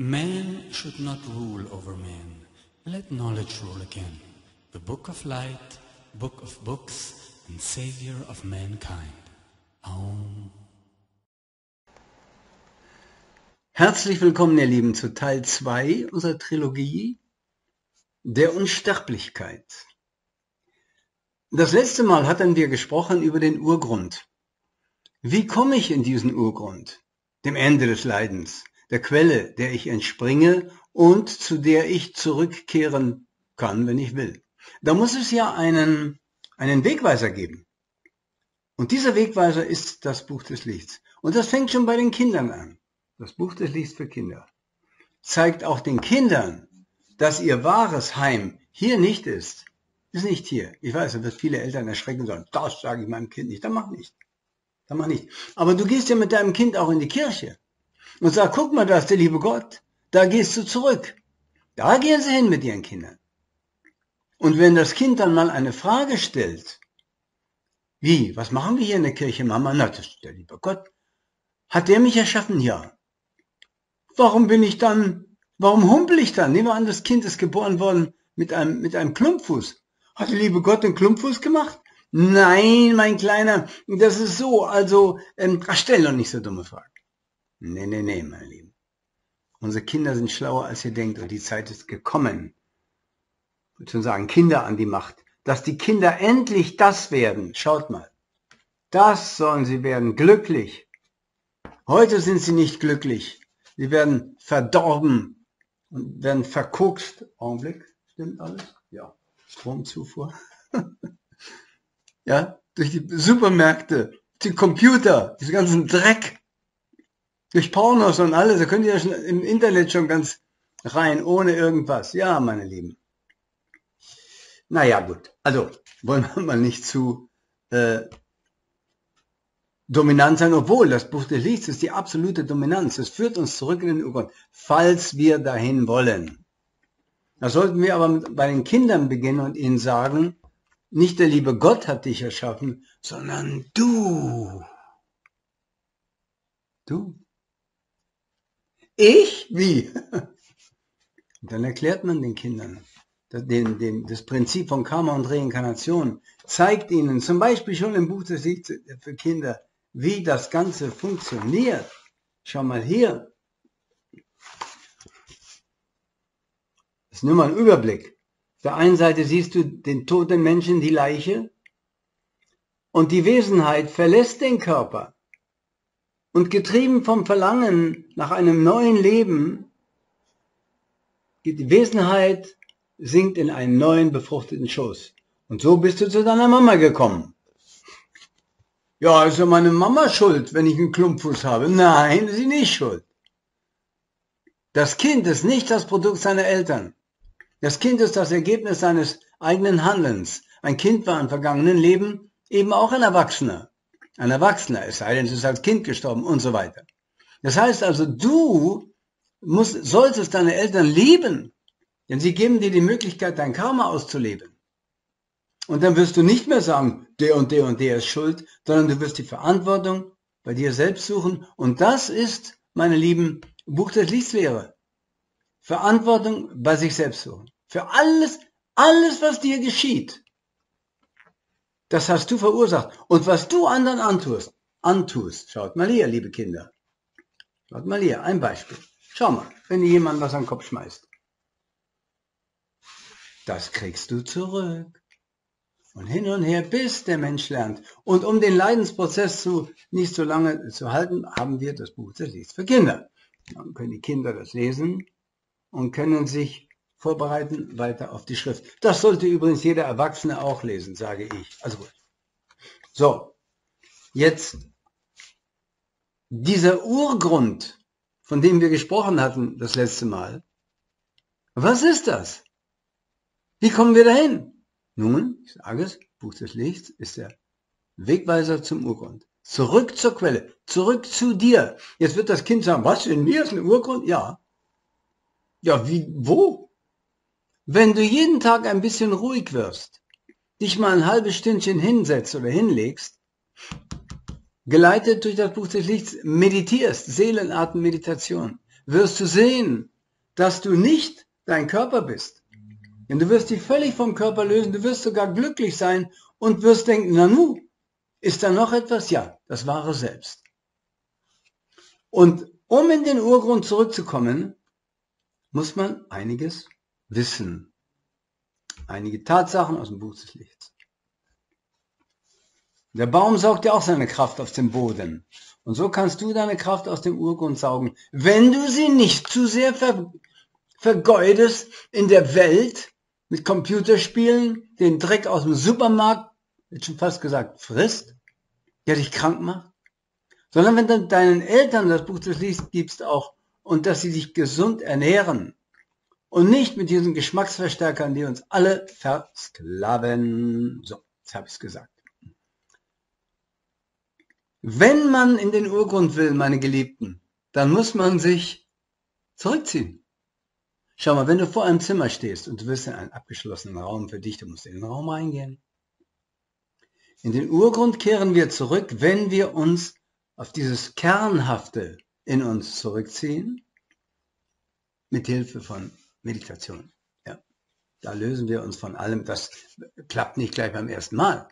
Man should not rule over man. Let knowledge rule again. The book of light, book of books, and savior of mankind. Aum. Herzlich willkommen, ihr Lieben, zu Teil 2 unserer Trilogie der Unsterblichkeit. Das letzte Mal hatten wir gesprochen über den Urgrund. Wie komme ich in diesen Urgrund? Dem Ende des Leidens, der Quelle, der ich entspringe und zu der ich zurückkehren kann, wenn ich will. Da muss es ja einen, einen Wegweiser geben. Und dieser Wegweiser ist das Buch des Lichts. Und das fängt schon bei den Kindern an. Das Buch des Lichts für Kinder. Zeigt auch den Kindern, dass ihr wahres Heim hier nicht ist. Ist nicht hier. Ich weiß, da wird viele Eltern erschrecken sollen. Das sage ich meinem Kind nicht. Dann mach nicht. Dann mach nicht. Aber du gehst ja mit deinem Kind auch in die Kirche und sagst, guck mal, da ist der liebe Gott. Da gehst du zurück. Da gehen sie hin mit ihren Kindern. Und wenn das Kind dann mal eine Frage stellt, wie, was machen wir hier in der Kirche, Mama? Na, das ist der liebe Gott. Hat der mich erschaffen? Ja. Warum bin ich dann, warum humpel ich dann? Nehmen wir an, das Kind ist geboren worden mit einem, mit einem Klumpfuß. Hat der liebe Gott den Klumpfuß gemacht? Nein, mein Kleiner, das ist so, also, ähm, stell doch nicht so dumme Fragen. Nee, nee, nee, meine Lieben. Unsere Kinder sind schlauer, als ihr denkt und die Zeit ist gekommen. Würde schon sagen, Kinder an die Macht. Dass die Kinder endlich das werden. Schaut mal. Das sollen sie werden. Glücklich. Heute sind sie nicht glücklich. Sie werden verdorben und werden verkokst. Augenblick. Stimmt alles? Ja. Stromzufuhr. ja, durch die Supermärkte, die Computer, diese ganzen Dreck, durch Pornos und alles, da könnt ihr ja schon im Internet schon ganz rein, ohne irgendwas. Ja, meine Lieben. Naja, gut. Also, wollen wir mal nicht zu äh, dominant sein, obwohl das Buch des Lichts ist die absolute Dominanz. Es führt uns zurück in den Urgrund, falls wir dahin wollen. Da sollten wir aber mit, bei den Kindern beginnen und ihnen sagen, nicht der liebe Gott hat dich erschaffen, sondern du. Du. Ich? Wie? Und dann erklärt man den Kindern den, den, das Prinzip von Karma und Reinkarnation, zeigt ihnen zum Beispiel schon im Buch des Lichts für Kinder, wie das Ganze funktioniert. Schau mal hier. Das ist nur mal ein Überblick. Auf der einen Seite siehst du den toten Menschen, die Leiche, und die Wesenheit verlässt den Körper. Und getrieben vom Verlangen nach einem neuen Leben, die Wesenheit sinkt in einen neuen befruchteten Schoß. Und so bist du zu deiner Mama gekommen. Ja, ist ja meine Mama schuld, wenn ich einen Klumpfuß habe. Nein, ist sie nicht schuld. Das Kind ist nicht das Produkt seiner Eltern. Das Kind ist das Ergebnis seines eigenen Handelns. Ein Kind war im vergangenen Leben eben auch ein Erwachsener. Ein Erwachsener, es sei denn, es ist als Kind gestorben und so weiter. Das heißt also, du musst, solltest deine Eltern lieben. Denn sie geben dir die Möglichkeit, dein Karma auszuleben. Und dann wirst du nicht mehr sagen, der und der und der ist schuld, sondern du wirst die Verantwortung bei dir selbst suchen. Und das ist, meine Lieben, Buch des Lichtslehre. Verantwortung bei sich selbst suchen. Für alles, alles, was dir geschieht. Das hast du verursacht. Und was du anderen antust, antust, schaut mal hier, liebe Kinder. Schaut mal hier, ein Beispiel. Schau mal, wenn dir jemand was an den Kopf schmeißt. Das kriegst du zurück. Und hin und her, bis der Mensch lernt. Und um den Leidensprozess zu, nicht so lange zu halten, haben wir das Buch des Lichts für Kinder. Dann können die Kinder das lesen und können sich vorbereiten weiter auf die Schrift. Das sollte übrigens jeder Erwachsene auch lesen, sage ich. Also gut. So, jetzt dieser Urgrund, von dem wir gesprochen hatten das letzte Mal. Was ist das? Wie kommen wir dahin? Nun, ich sage es, Buch des Lichts ist der Wegweiser zum Urgrund. Zurück zur Quelle, zurück zu dir. Jetzt wird das Kind sagen, was, in mir ist ein Urgrund? Ja. Ja, wie, wo? Wenn du jeden Tag ein bisschen ruhig wirst, dich mal ein halbes Stündchen hinsetzt oder hinlegst, geleitet durch das Buch des Lichts, meditierst, Seelenatem Meditation, wirst du sehen, dass du nicht dein Körper bist. Denn du wirst dich völlig vom Körper lösen, du wirst sogar glücklich sein und wirst denken, na nu, ist da noch etwas? Ja, das wahre Selbst. Und um in den Urgrund zurückzukommen, muss man einiges wissen. Einige Tatsachen aus dem Buch des Lichts. Der Baum saugt ja auch seine Kraft aus dem Boden. Und so kannst du deine Kraft aus dem Urgrund saugen, wenn du sie nicht zu sehr ver vergeudest in der Welt mit Computerspielen, den Dreck aus dem Supermarkt, jetzt schon fast gesagt, frisst, der dich krank macht, sondern wenn du deinen Eltern das Buch des Lichts gibst auch und dass sie sich gesund ernähren und nicht mit diesen Geschmacksverstärkern, die uns alle versklaven. So, jetzt habe ich es gesagt. Wenn man in den Urgrund will, meine Geliebten, dann muss man sich zurückziehen. Schau mal, wenn du vor einem Zimmer stehst und du willst in einen abgeschlossenen Raum für dich, du musst in den Raum reingehen. In den Urgrund kehren wir zurück, wenn wir uns auf dieses Kernhafte in uns zurückziehen, mit Hilfe von Meditation. Ja. Da lösen wir uns von allem. Das klappt nicht gleich beim ersten Mal.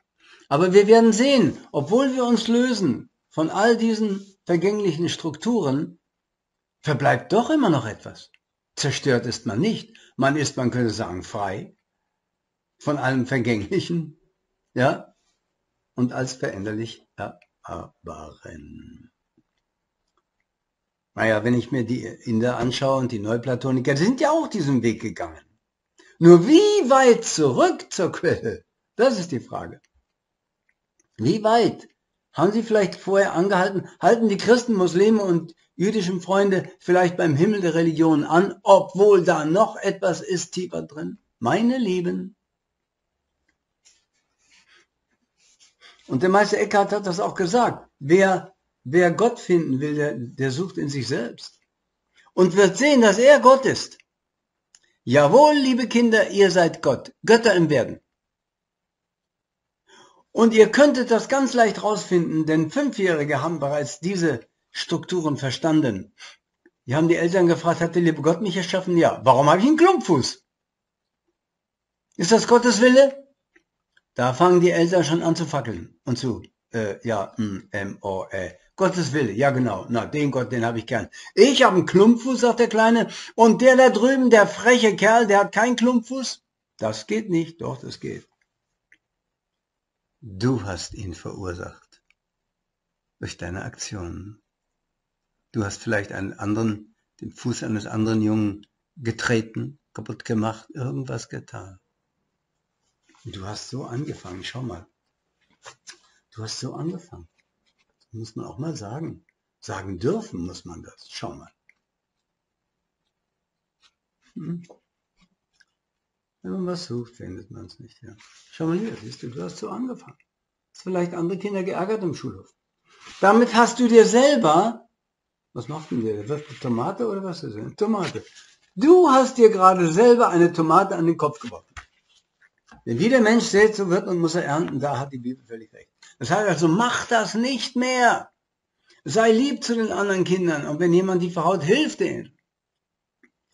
Aber wir werden sehen, obwohl wir uns lösen von all diesen vergänglichen Strukturen, verbleibt doch immer noch etwas. Zerstört ist man nicht. Man ist, man könnte sagen, frei von allem Vergänglichen, ja, und als veränderlich erfahren. Naja, wenn ich mir die Inder anschaue und die Neuplatoniker, die sind ja auch diesen Weg gegangen. Nur wie weit zurück zur Quelle? Das ist die Frage. Wie weit? Haben Sie vielleicht vorher angehalten, halten die Christen, Muslime und jüdischen Freunde vielleicht beim Himmel der Religion an, obwohl da noch etwas ist tiefer drin? Meine Lieben. Und der Meister Eckhart hat das auch gesagt. Wer, wer Gott finden will, der, der sucht in sich selbst. Und wird sehen, dass er Gott ist. Jawohl, liebe Kinder, ihr seid Gott. Götter im Werden. Und ihr könntet das ganz leicht rausfinden, denn Fünfjährige haben bereits diese Strukturen verstanden. Die haben die Eltern gefragt, hat der liebe Gott mich erschaffen? Ja. Warum habe ich einen Klumpfuß? Ist das Gottes Wille? Da fangen die Eltern schon an zu fackeln und zu, äh, ja, m, m, o, äh. Gottes Wille, ja genau, na, den Gott, den habe ich gern. Ich habe einen Klumpfuß, sagt der Kleine, und der da drüben, der freche Kerl, der hat keinen Klumpfuß? Das geht nicht, doch, das geht. Du hast ihn verursacht. Durch deine Aktionen. Du hast vielleicht einen anderen, den Fuß eines anderen Jungen getreten, kaputt gemacht, irgendwas getan. Und du hast so angefangen, schau mal. Du hast so angefangen. Muss man auch mal sagen. Sagen dürfen muss man das. Schau mal. Hm. Wenn man was sucht, findet man es nicht. Ja. Schau mal hier, siehst du, du hast so angefangen. Hast vielleicht andere Kinder geärgert im Schulhof. Damit hast du dir selber, was macht denn der? Wirft eine Tomate oder was ist das? Tomate. Du hast dir gerade selber eine Tomate an den Kopf geworfen. Denn wie der Mensch sät, so wird und muss er ernten. Da hat die Bibel völlig recht. Das heißt also, mach das nicht mehr. Sei lieb zu den anderen Kindern. Und wenn jemand die verhaut, hilf denen.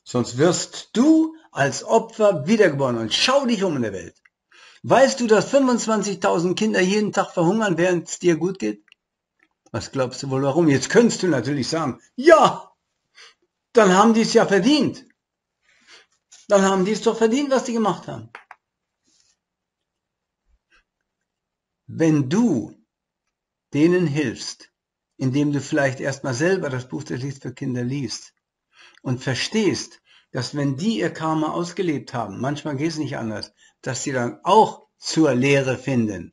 Sonst wirst du als Opfer wiedergeboren. Und schau dich um in der Welt. Weißt du, dass 25.000 Kinder jeden Tag verhungern, während es dir gut geht? Was glaubst du wohl warum? Jetzt könntest du natürlich sagen, ja, dann haben die es ja verdient. Dann haben die es doch verdient, was die gemacht haben. Wenn du denen hilfst, indem du vielleicht erstmal selber das Buch des Lichts für Kinder liest und verstehst, dass wenn die ihr Karma ausgelebt haben, manchmal geht es nicht anders, dass sie dann auch zur Lehre finden.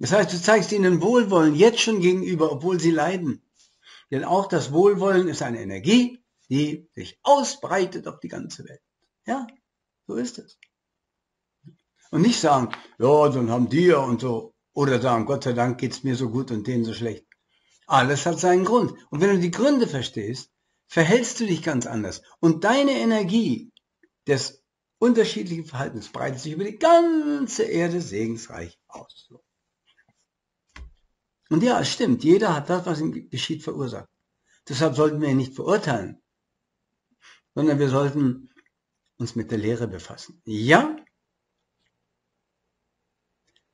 Das heißt, du zeigst ihnen Wohlwollen jetzt schon gegenüber, obwohl sie leiden. Denn auch das Wohlwollen ist eine Energie, die sich ausbreitet auf die ganze Welt. Ja, so ist es. Und nicht sagen, ja, dann haben die ja und so. Oder sagen, Gott sei Dank geht's mir so gut und denen so schlecht. Alles hat seinen Grund. Und wenn du die Gründe verstehst, verhältst du dich ganz anders. Und deine Energie des unterschiedlichen Verhaltens breitet sich über die ganze Erde segensreich aus. Und ja, es stimmt, jeder hat das, was ihm geschieht, verursacht. Deshalb sollten wir ihn nicht verurteilen, sondern wir sollten uns mit der Lehre befassen. Ja?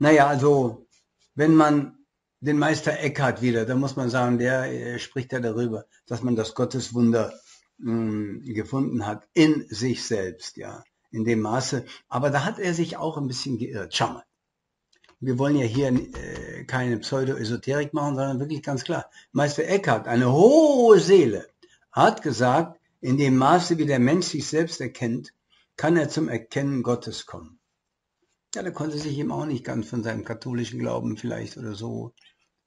Naja, also, wenn man den Meister Eckhart wieder, da muss man sagen, der äh, spricht ja darüber, dass man das Gotteswunder mh, hm, gefunden hat in sich selbst, ja, in dem Maße. Aber da hat er sich auch ein bisschen geirrt. Schau mal. Wir wollen ja hier äh, keine Pseudo-Esoterik machen, sondern wirklich ganz klar. Meister Eckhart, eine hohe Seele, hat gesagt, in dem Maße, wie der Mensch sich selbst erkennt, kann er zum Erkennen Gottes kommen. Ja, da konnte sich ihm auch nicht ganz von seinem katholischen Glauben vielleicht oder so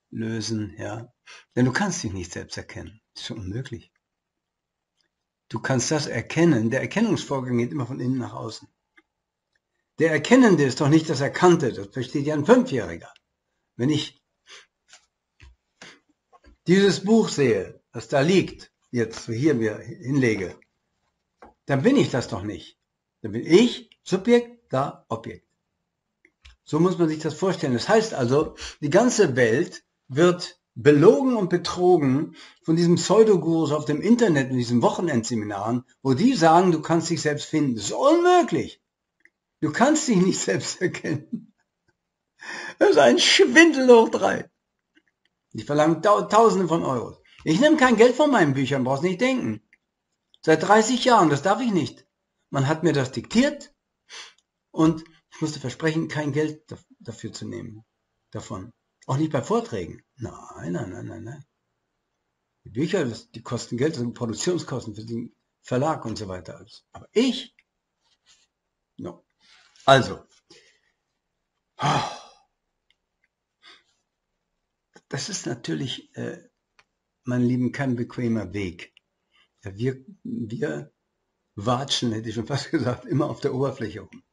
lösen, ja. Denn du kannst dich nicht selbst erkennen. Das ist schon unmöglich. Du kannst das erkennen. Der Erkennungsvorgang geht immer von innen nach außen. Der Erkennende ist doch nicht das Erkannte. Das versteht ja ein Fünfjähriger. Wenn ich dieses Buch sehe, das da liegt, jetzt hier mir hinlege, dann bin ich das doch nicht. Dann bin ich Subjekt, da Objekt. So muss man sich das vorstellen. Das heißt also, die ganze Welt wird belogen und betrogen von diesen Pseudogurus auf dem Internet in diesen Wochenendseminaren, wo die sagen, du kannst dich selbst finden. Das ist unmöglich. Du kannst dich nicht selbst erkennen. Das ist ein Schwindel hoch drei. Ich verlange Tausende von Euros. Ich nehme kein Geld von meinen Büchern, brauchst nicht denken. Seit 30 Jahren, das darf ich nicht. Man hat mir das diktiert und ich musste versprechen, kein Geld dafür zu nehmen. Davon. Auch nicht bei Vorträgen. Nein, nein, nein, nein, nein. Die Bücher, das, die kosten Geld, das sind Produktionskosten für den Verlag und so weiter. Aber ich? No. Also. Das ist natürlich, äh, mein Lieben, kein bequemer Weg. Wir, wir watschen, hätte ich schon fast gesagt, immer auf der Oberfläche rum.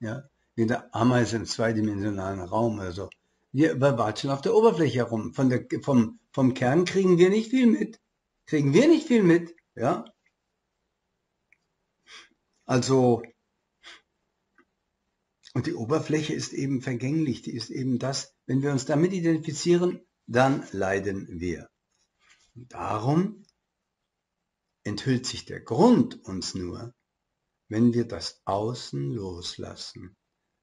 Ja, wie der Ameise im zweidimensionalen Raum oder so. Wir watschen auf der Oberfläche herum. Von der, vom, vom Kern kriegen wir nicht viel mit. Kriegen wir nicht viel mit, ja. Also, und die Oberfläche ist eben vergänglich, die ist eben das, wenn wir uns damit identifizieren, dann leiden wir. Und darum enthüllt sich der Grund uns nur, wenn wir das Außen loslassen.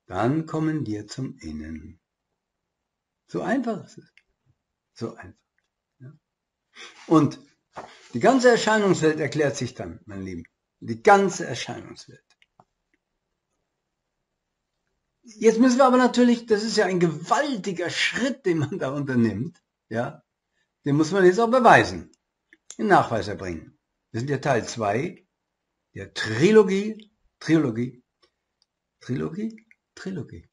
Dann kommen wir zum Innen. So einfach ist es. So einfach. Ja. Und die ganze Erscheinungswelt erklärt sich dann, mein Lieben. Die ganze Erscheinungswelt. Jetzt müssen wir aber natürlich, das ist ja ein gewaltiger Schritt, den man da unternimmt, ja, den muss man jetzt auch beweisen, in Nachweis erbringen. Wir sind ja Teil 2 der Trilogie, Trilogie, Trilogie, Trilogie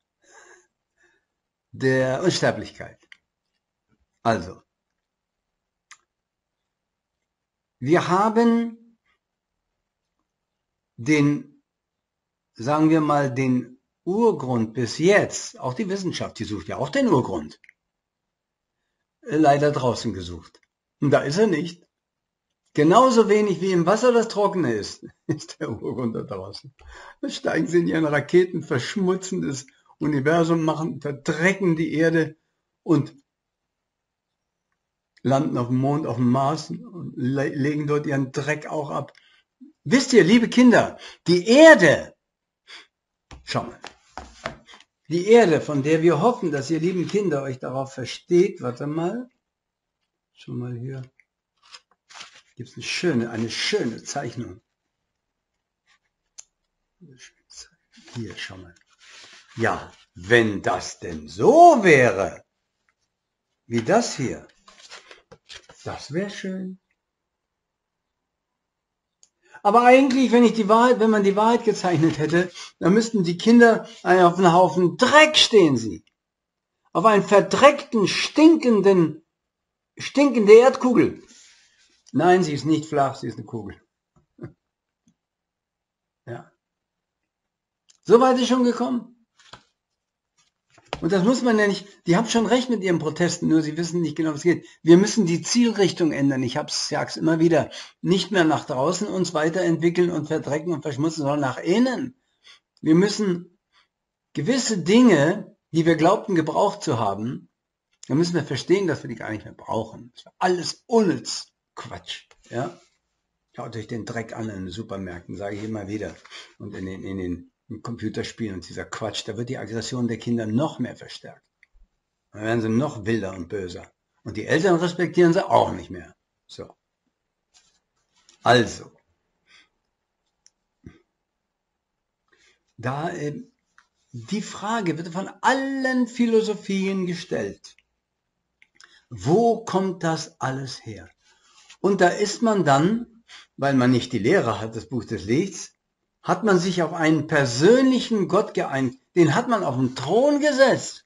der Unsterblichkeit. Also, wir haben den, sagen wir mal, den Urgrund bis jetzt, auch die Wissenschaft, die sucht ja auch den Urgrund, leider draußen gesucht. Und da ist er nicht. Genauso wenig wie im Wasser das Trockene ist, ist der Urgrund da draußen. Da steigen sie in ihren Raketen, verschmutzen das Universum machen, verdrecken die Erde und landen auf dem Mond, auf dem Mars und legen dort ihren Dreck auch ab. Wisst ihr, liebe Kinder, die Erde, schau mal, die Erde, von der wir hoffen, dass ihr lieben Kinder euch darauf versteht, warte mal, schon mal hier, gibt es eine schöne, eine schöne Zeichnung. Hier, schau mal. Ja, wenn das denn so wäre, wie das hier, das wäre schön. Aber eigentlich, wenn ich die Wahrheit, wenn man die Wahrheit gezeichnet hätte, dann müssten die Kinder auf einem Haufen Dreck stehen sie. Auf einen verdreckten, stinkenden, stinkende Erdkugel. Nein, sie ist nicht flach, sie ist eine Kugel. Ja. So weit ist schon gekommen. Und das muss man ja nicht, die haben schon recht mit ihren Protesten, nur sie wissen nicht genau, was geht. Wir müssen die Zielrichtung ändern. Ich habe es immer wieder, nicht mehr nach draußen uns weiterentwickeln und verdrecken und verschmutzen, sondern nach innen. Wir müssen gewisse Dinge, die wir glaubten gebraucht zu haben, da müssen wir verstehen, dass wir die gar nicht mehr brauchen. Das war alles unnütz. Quatsch. Ja? Schaut euch den Dreck an in den Supermärkten, sage ich immer wieder. Und in den, in den Computerspielen und dieser Quatsch, da wird die Aggression der Kinder noch mehr verstärkt. Dann werden sie noch wilder und böser. Und die Eltern respektieren sie auch nicht mehr. So. Also. Da äh, die Frage wird von allen Philosophien gestellt. Wo kommt das alles her? Und da ist man dann, weil man nicht die Lehre hat, das Buch des Lichts, hat man sich auf einen persönlichen Gott geeinigt. Den hat man auf den Thron gesetzt.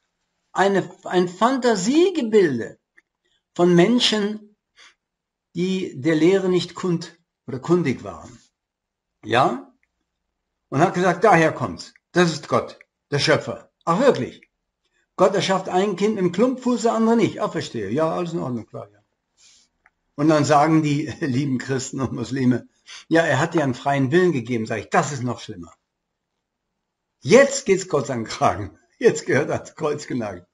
Eine, ein Fantasiegebilde von Menschen, die der Lehre nicht kund oder kundig waren. Ja? Und hat gesagt, daher kommt's. Das ist Gott, der Schöpfer. Ach wirklich? Gott erschafft ein Kind im Klumpfuß, der andere nicht. Ach, verstehe. Ja, alles in Ordnung, klar, ja. Und dann sagen die lieben Christen und Muslime, ja, er hat dir einen freien Willen gegeben, sage ich, das ist noch schlimmer. Jetzt geht's Gott an den Kragen. Jetzt gehört er ans Kreuz genagelt.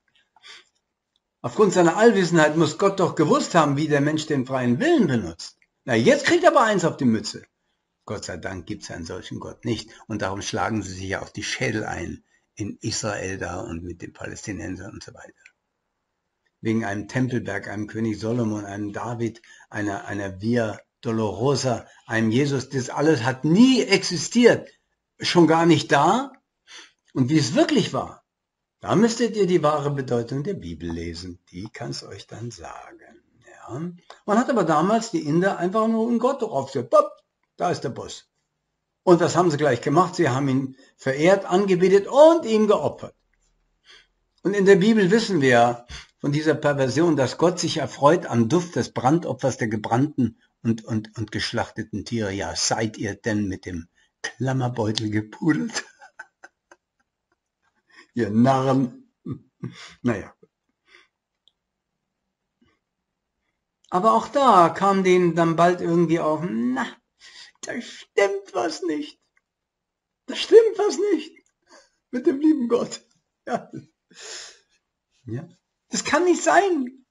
Aufgrund seiner Allwissenheit muss Gott doch gewusst haben, wie der Mensch den freien Willen benutzt. Na, jetzt kriegt er aber eins auf die Mütze. Gott sei Dank gibt es einen solchen Gott nicht. Und darum schlagen sie sich ja auf die Schädel ein in Israel da und mit den Palästinensern und so weiter. Wegen einem Tempelberg, einem König Solomon, einem David, einer, einer Via Dolorosa, einem Jesus, das alles hat nie existiert. Schon gar nicht da. Und wie es wirklich war, da müsstet ihr die wahre Bedeutung der Bibel lesen. Die kann es euch dann sagen. Ja. Man hat aber damals die Inder einfach nur einen Gott draufgesetzt. Da ist der Boss. Und das haben sie gleich gemacht. Sie haben ihn verehrt, angebetet und ihm geopfert. Und in der Bibel wissen wir von dieser Perversion, dass Gott sich erfreut am Duft des Brandopfers der gebrannten und, und, und geschlachteten Tiere. Ja, seid ihr denn mit dem Klammerbeutel gepudelt? ihr Narren. Naja. Aber auch da kam denen dann bald irgendwie auf, na, da stimmt was nicht. Da stimmt was nicht. Mit dem lieben Gott. Ja. ja. Das kann nicht sein.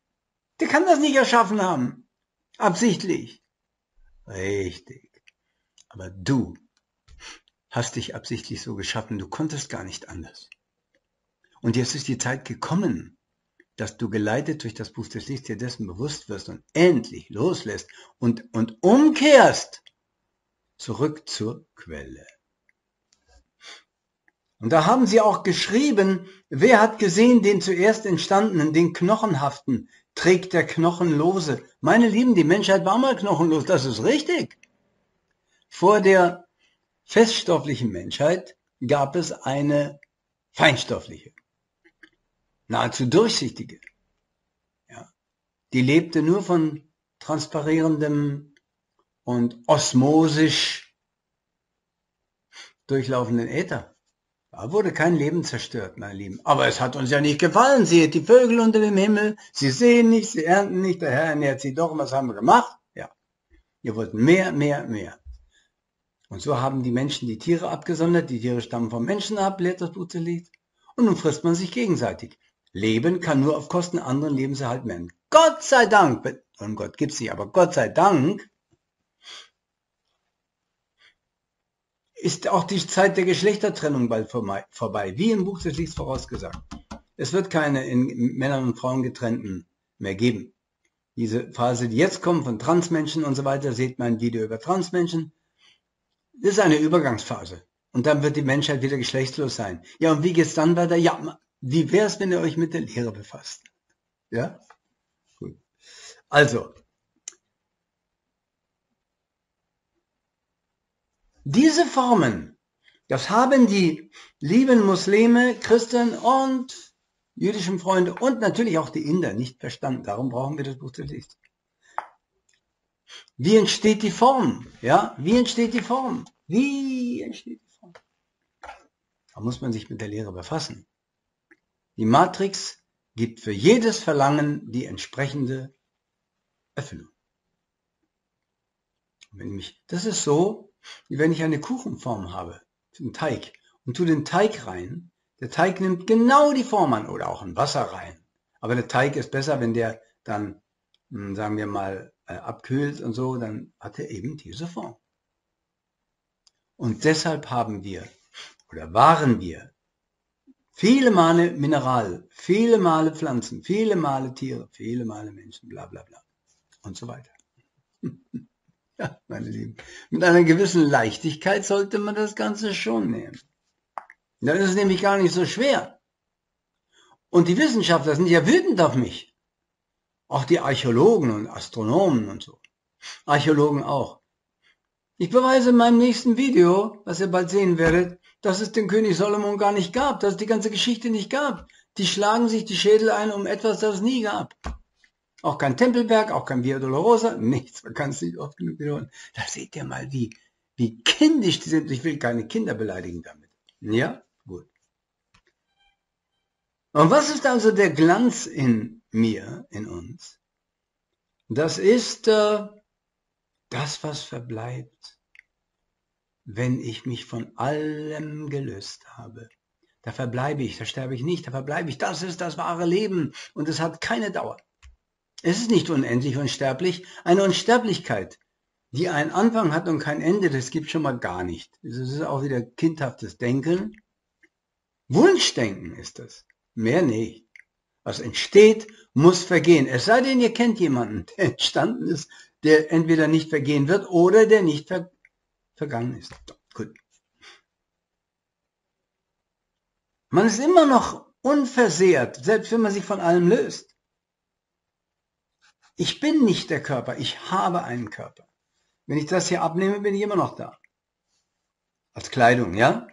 Der kann das nicht erschaffen haben. Absichtlich. Richtig. Aber du hast dich absichtlich so geschaffen. Du konntest gar nicht anders. Und jetzt ist die Zeit gekommen, dass du geleitet durch das Buch des Lichts dir dessen bewusst wirst und endlich loslässt und, und umkehrst zurück zur Quelle. Und da haben sie auch geschrieben, wer hat gesehen den zuerst entstandenen, den knochenhaften, trägt der knochenlose. Meine Lieben, die Menschheit war mal knochenlos, das ist richtig. Vor der feststofflichen Menschheit gab es eine feinstoffliche nahezu durchsichtige. Ja. Die lebte nur von transparierendem und osmosisch durchlaufenden Äther. Da wurde kein Leben zerstört, meine Lieben. Aber es hat uns ja nicht gefallen. Seht die Vögel unter dem Himmel. Sie sehen nicht, sie ernten nicht. Der Herr ernährt sie doch. Und was haben wir gemacht? Ja. Wir wollten mehr, mehr, mehr. Und so haben die Menschen die Tiere abgesondert. Die Tiere stammen vom Menschen ab, lehrt das Buch Lied. Und nun frisst man sich gegenseitig. Leben kann nur auf Kosten anderen Lebenserhalten werden. Gott sei Dank, und Gott gibt's nicht, aber Gott sei Dank ist auch die Zeit der Geschlechtertrennung bald vorbei, wie im Buch des Lichts vorausgesagt. Es wird keine in Männern und Frauen getrennten mehr geben. Diese Phase, die jetzt kommt von Transmenschen und so weiter, seht mein Video über Transmenschen. Das ist eine Übergangsphase. Und dann wird die Menschheit wieder geschlechtslos sein. Ja, und wie geht's dann weiter? Ja, wie wäre es, wenn ihr euch mit der Lehre befasst? Ja? Gut. Also, diese Formen, das haben die lieben Muslime, Christen und jüdischen Freunde und natürlich auch die Inder nicht verstanden. Darum brauchen wir das Buch des Lichts. Wie entsteht die Form? Ja, wie entsteht die Form? Wie entsteht die Form? Da muss man sich mit der Lehre befassen. Die Matrix gibt für jedes Verlangen die entsprechende Erfüllung. Wenn mich, das ist so, wie wenn ich eine Kuchenform habe, einen Teig, und tu den Teig rein. Der Teig nimmt genau die Form an oder auch ein Wasser rein. Aber der Teig ist besser, wenn der dann, hm, sagen wir mal, äh, abkühlt und so, dann hat er eben diese Form. Und deshalb haben wir oder waren wir viele Male Mineral, viele Male Pflanzen, viele Male Tiere, viele Male Menschen, bla bla bla und so weiter. ja, meine Lieben, mit einer gewissen Leichtigkeit sollte man das Ganze schon nehmen. Dann ist es nämlich gar nicht so schwer. Und die Wissenschaftler sind ja wütend auf mich. Auch die Archäologen und Astronomen und so. Archäologen auch. Ich beweise in meinem nächsten Video, was ihr bald sehen werdet, dass es den König Solomon gar nicht gab, dass es die ganze Geschichte nicht gab. Die schlagen sich die Schädel ein um etwas, das es nie gab. Auch kein Tempelberg, auch kein Via Dolorosa, nichts, man kann es nicht oft genug wiederholen. Da seht ihr mal, wie, wie kindisch die sind. Ich will keine Kinder beleidigen damit. Ja, gut. Und was ist also der Glanz in mir, in uns? Das ist äh, das, was verbleibt, wenn ich mich von allem gelöst habe. Da verbleibe ich, da sterbe ich nicht, da verbleibe ich. Das ist das wahre Leben und es hat keine Dauer. Es ist nicht unendlich unsterblich. Eine Unsterblichkeit, die einen Anfang hat und kein Ende, das gibt schon mal gar nicht. Das ist auch wieder kindhaftes Denken. Wunschdenken ist das. Mehr nicht. Was entsteht, muss vergehen. Es sei denn, ihr kennt jemanden, der entstanden ist, der entweder nicht vergehen wird oder der nicht ver vergangen ist. Gut. Man ist immer noch unversehrt, selbst wenn man sich von allem löst. Ich bin nicht der Körper, ich habe einen Körper. Wenn ich das hier abnehme, bin ich immer noch da. Als Kleidung, ja?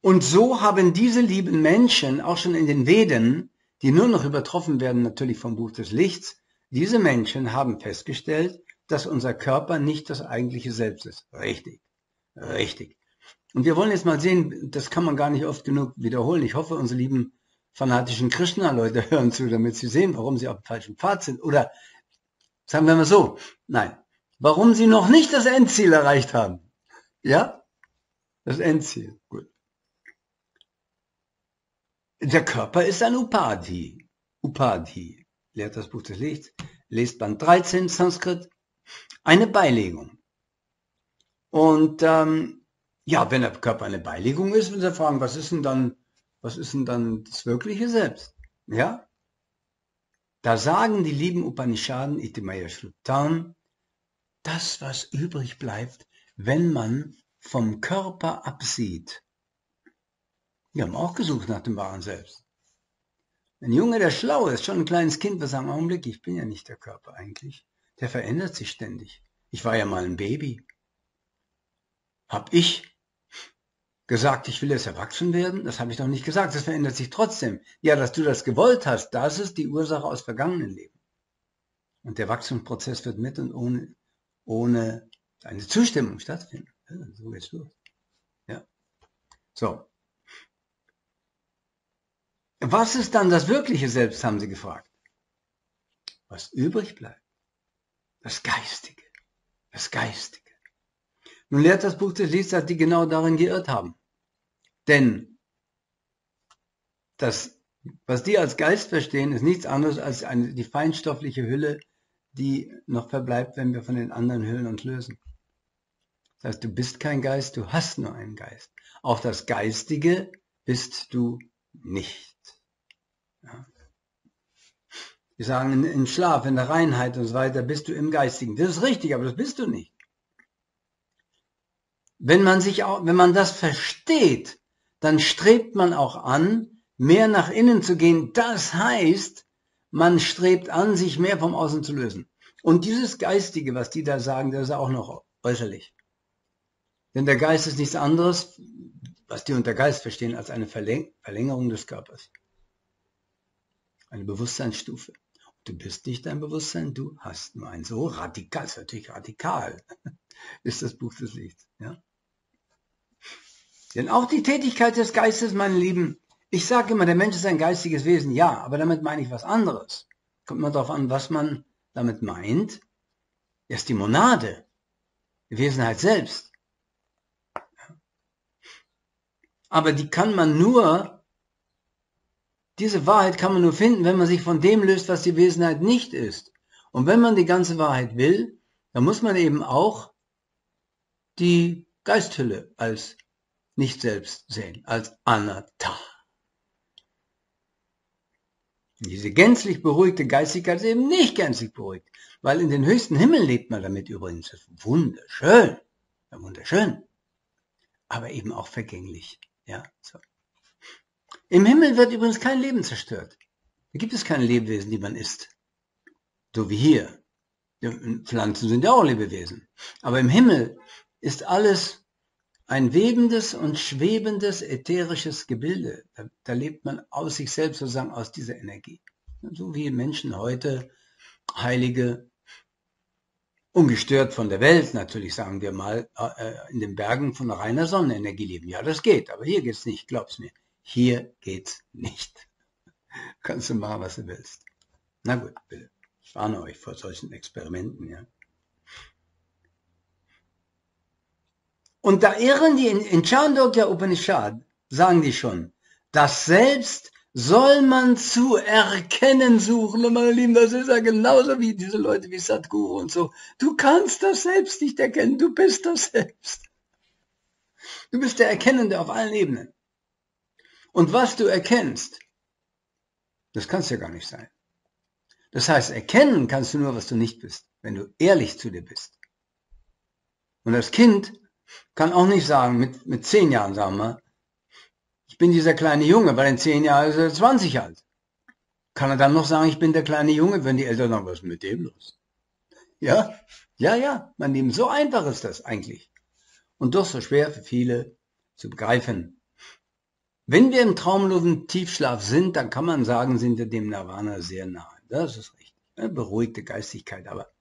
Und so haben diese lieben Menschen auch schon in den Veden, die nur noch übertroffen werden natürlich vom Buch des Lichts, diese Menschen haben festgestellt, dass unser Körper nicht das eigentliche Selbst ist. Richtig, richtig. Und wir wollen jetzt mal sehen, das kann man gar nicht oft genug wiederholen. Ich hoffe, unsere lieben fanatischen Krishna-Leute hören zu, damit sie sehen, warum sie auf dem falschen Pfad sind. Oder sagen wir mal so, nein, warum sie noch nicht das Endziel erreicht haben. Ja? Das Endziel, gut. Der Körper ist ein Upadhi. Upadhi lehrt das Buch des Lichts, lest Band 13 Sanskrit, eine Beilegung. Und ähm, ja, wenn der Körper eine Beilegung ist, wenn Sie fragen, was ist denn dann, was ist denn dann das wirkliche Selbst? Ja? Da sagen die lieben Upanishaden, Itimaya Shrutan, das, was übrig bleibt, wenn man vom Körper absieht. Wir haben auch gesucht nach dem wahren Selbst. Ein Junge, der schlau ist, schon ein kleines Kind, was sagt, Augenblick, ich bin ja nicht der Körper eigentlich. Der verändert sich ständig. Ich war ja mal ein Baby. Hab ich gesagt, ich will jetzt erwachsen werden? Das habe ich doch nicht gesagt. Das verändert sich trotzdem. Ja, dass du das gewollt hast, das ist die Ursache aus vergangenen Leben. Und der Wachstumsprozess wird mit und ohne, ohne deine Zustimmung stattfinden. so geht's los. Ja. So. Was ist dann das wirkliche Selbst, haben sie gefragt. Was übrig bleibt. Das Geistige. Das Geistige. Nun lehrt das Buch des Lieds, dass die genau darin geirrt haben. Denn das, was die als Geist verstehen, ist nichts anderes als eine, die feinstoffliche Hülle, die noch verbleibt, wenn wir von den anderen Hüllen uns lösen. Das heißt, du bist kein Geist, du hast nur einen Geist. Auch das Geistige bist du nicht. Ja. Wir sagen in, in Schlaf, in der Reinheit und so weiter, bist du im Geistigen. Das ist richtig, aber das bist du nicht. Wenn man sich auch, wenn man das versteht, dann strebt man auch an, mehr nach innen zu gehen. Das heißt, man strebt an, sich mehr vom Außen zu lösen. Und dieses Geistige, was die da sagen, das ist auch noch äußerlich. Denn der Geist ist nichts anderes, was die unter Geist verstehen, als eine Verlängerung des Körpers eine Bewusstseinsstufe. Du bist nicht dein Bewusstsein, du hast nur ein so radikal, ist natürlich radikal, ist das Buch des Lichts. Ja? Denn auch die Tätigkeit des Geistes, meine Lieben, ich sage immer, der Mensch ist ein geistiges Wesen, ja, aber damit meine ich was anderes. Kommt mal darauf an, was man damit meint. Er ist die Monade, die Wesenheit selbst. Aber die kann man nur diese Wahrheit kann man nur finden, wenn man sich von dem löst, was die Wesenheit nicht ist. Und wenn man die ganze Wahrheit will, dann muss man eben auch die Geisthülle als nicht selbst sehen, als Anatta. Diese gänzlich beruhigte Geistigkeit ist eben nicht gänzlich beruhigt, weil in den höchsten Himmel lebt man damit übrigens. Wunderschön, ja, wunderschön, aber eben auch vergänglich. Ja, so. Im Himmel wird übrigens kein Leben zerstört. Da gibt es keine Lebewesen, die man isst. So wie hier. Pflanzen sind ja auch Lebewesen. Aber im Himmel ist alles ein webendes und schwebendes ätherisches Gebilde. Da, da, lebt man aus sich selbst sozusagen aus dieser Energie. So wie Menschen heute, Heilige, ungestört von der Welt natürlich, sagen wir mal, äh, in den Bergen von reiner Sonnenenergie leben. Ja, das geht, aber hier geht's nicht, glaub's mir. Hier geht's nicht. Kannst du machen, was du willst. Na gut, bitte. Ich warne euch vor solchen Experimenten, ja. Und da irren die in, in Chandogya Upanishad, sagen die schon, das Selbst soll man zu erkennen suchen. Und meine Lieben, das ist ja genauso wie diese Leute wie Sadhguru und so. Du kannst das Selbst nicht erkennen, du bist das Selbst. Du bist der Erkennende auf allen Ebenen. Und was du erkennst, das kannst ja gar nicht sein. Das heißt, erkennen kannst du nur, was du nicht bist, wenn du ehrlich zu dir bist. Und das Kind kann auch nicht sagen, mit, mit zehn Jahren, sagen wir, ich bin dieser kleine Junge, weil in zehn Jahren ist er 20 alt. Kann er dann noch sagen, ich bin der kleine Junge, wenn die Eltern sagen, was mit dem los? Ja, ja, ja, mein Leben, so einfach ist das eigentlich. Und doch so schwer für viele zu begreifen. Wenn wir im traumlosen Tiefschlaf sind, dann kann man sagen, sind wir dem Nirvana sehr nahe. Das ist richtig. Beruhigte Geistigkeit, aber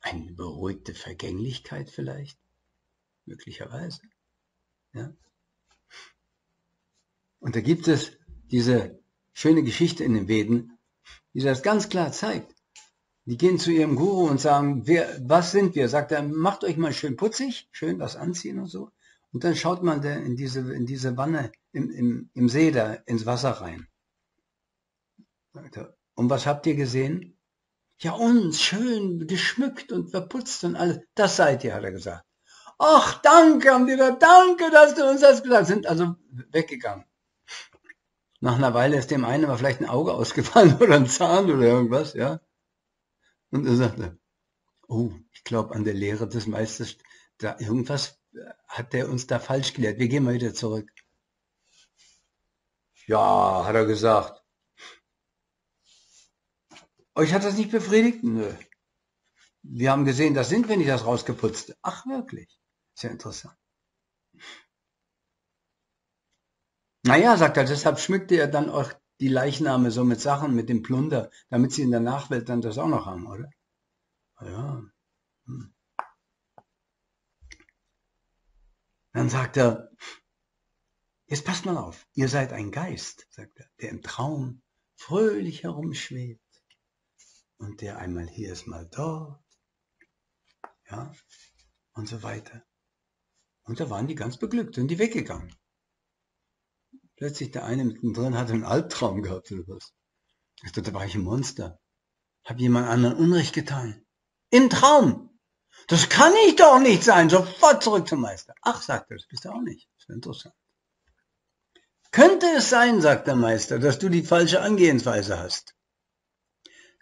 eine beruhigte Vergänglichkeit vielleicht? Möglicherweise. Ja? Und da gibt es diese schöne Geschichte in den Veden, die das ganz klar zeigt. Die gehen zu ihrem Guru und sagen, wer, was sind wir? Sagt er, macht euch mal schön putzig, schön was anziehen und so. Und dann schaut man in diese, in diese Wanne im, im, im See da ins Wasser rein. Und was habt ihr gesehen? Ja, uns schön geschmückt und verputzt und alles. Das seid ihr, hat er gesagt. Ach, danke, haben die da, danke, dass du uns das gesagt hast. Sind also weggegangen. Nach einer Weile ist dem einen aber vielleicht ein Auge ausgefallen oder ein Zahn oder irgendwas, ja. Und er sagte, oh, ich glaube an der Lehre des Meisters, da irgendwas hat der uns da falsch gelehrt. Wir gehen mal wieder zurück. Ja, hat er gesagt. Euch hat das nicht befriedigt? Nö. Wir haben gesehen, das sind wir nicht, das rausgeputzte. Ach, wirklich? Sehr interessant. Naja, sagt er, deshalb schmückte er dann auch die Leichname so mit Sachen, mit dem Plunder, damit sie in der Nachwelt dann das auch noch haben, oder? Ja. Hm. Dann sagt er, jetzt passt mal auf, ihr seid ein Geist, sagt er, der im Traum fröhlich herumschwebt und der einmal hier ist, mal dort, ja, und so weiter. Und da waren die ganz beglückt, sind die weggegangen. Plötzlich der eine mittendrin hatte einen Albtraum gehabt oder was. Ich dachte, da war ich ein Monster. Hab jemand anderen Unrecht getan. Im Traum. Das kann ich doch nicht sein. Sofort zurück zum Meister. Ach, sagt er, das bist du auch nicht. Das ist interessant. Könnte es sein, sagt der Meister, dass du die falsche Angehensweise hast?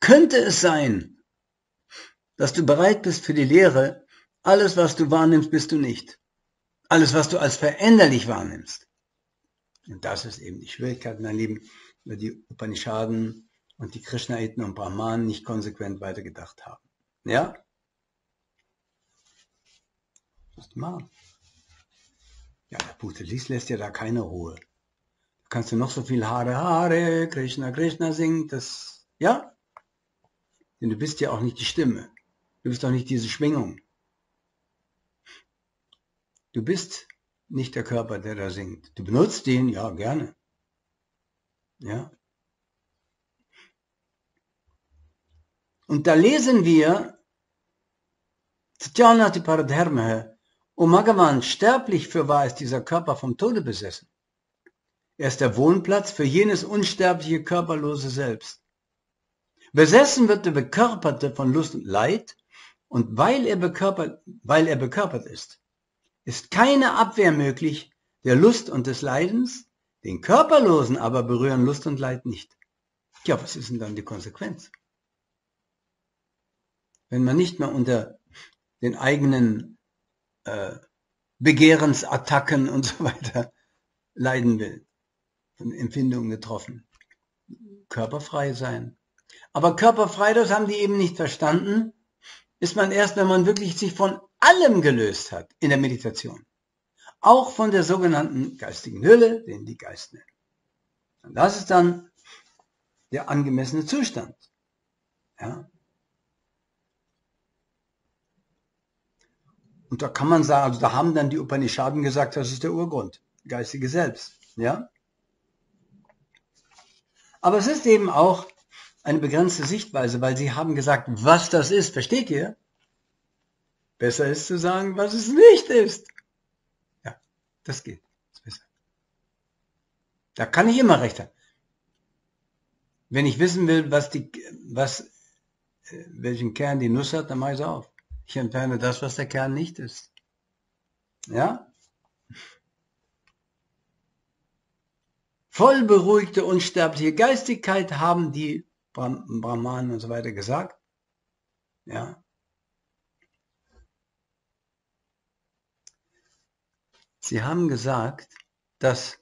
Könnte es sein, dass du bereit bist für die Lehre, alles, was du wahrnimmst, bist du nicht. Alles, was du als veränderlich wahrnimmst. Und das ist eben die Schwierigkeit, mein Lieben, über die Upanishaden und die Krishnaiten und Brahmanen nicht konsequent weitergedacht haben. Ja? Du machen? Ja, der Putelis lässt dir da keine Ruhe. Kannst du noch so viel Hare Hare, Krishna Krishna singen, das, ja? Denn du bist ja auch nicht die Stimme. Du bist auch nicht diese Schwingung. Du bist nicht der Körper, der da singt. Du benutzt den, ja, gerne. Ja. Und da lesen wir, Satyanati Paradharma, O Magavan, sterblich für war ist dieser Körper vom Tode besessen. Er ist der Wohnplatz für jenes unsterbliche, körperlose Selbst. Besessen wird der Bekörperte von Lust und Leid, und weil er bekörpert, weil er bekörpert ist, ist keine Abwehr möglich der Lust und des Leidens, den Körperlosen aber berühren Lust und Leid nicht. Ja, was ist denn dann die Konsequenz? Wenn man nicht mehr unter den eigenen äh, Begehrensattacken und so weiter leiden will, von Empfindungen getroffen. Körperfrei sein. Aber körperfrei, das haben die eben nicht verstanden, ist man erst, wenn man wirklich sich von allem gelöst hat in der Meditation. Auch von der sogenannten geistigen Hülle, den die Geist nennen. Und das ist dann der angemessene Zustand. Ja. Und da kann man sagen, also da haben dann die Upanishaden gesagt, das ist der Urgrund, geistige Selbst. Ja. Aber es ist eben auch eine begrenzte Sichtweise, weil sie haben gesagt, was das ist. Versteht ihr? Besser ist zu sagen, was es nicht ist. Ja, das geht. Das. Da kann ich immer recht haben. Wenn ich wissen will, was die, was, äh, welchen Kern die Nuss hat, dann mache ich es auf. Ich entferne das, was der Kern nicht ist. Ja? Voll beruhigte, unsterbliche Geistigkeit haben die Brahmanen und so weiter gesagt. Ja. Sie haben gesagt, dass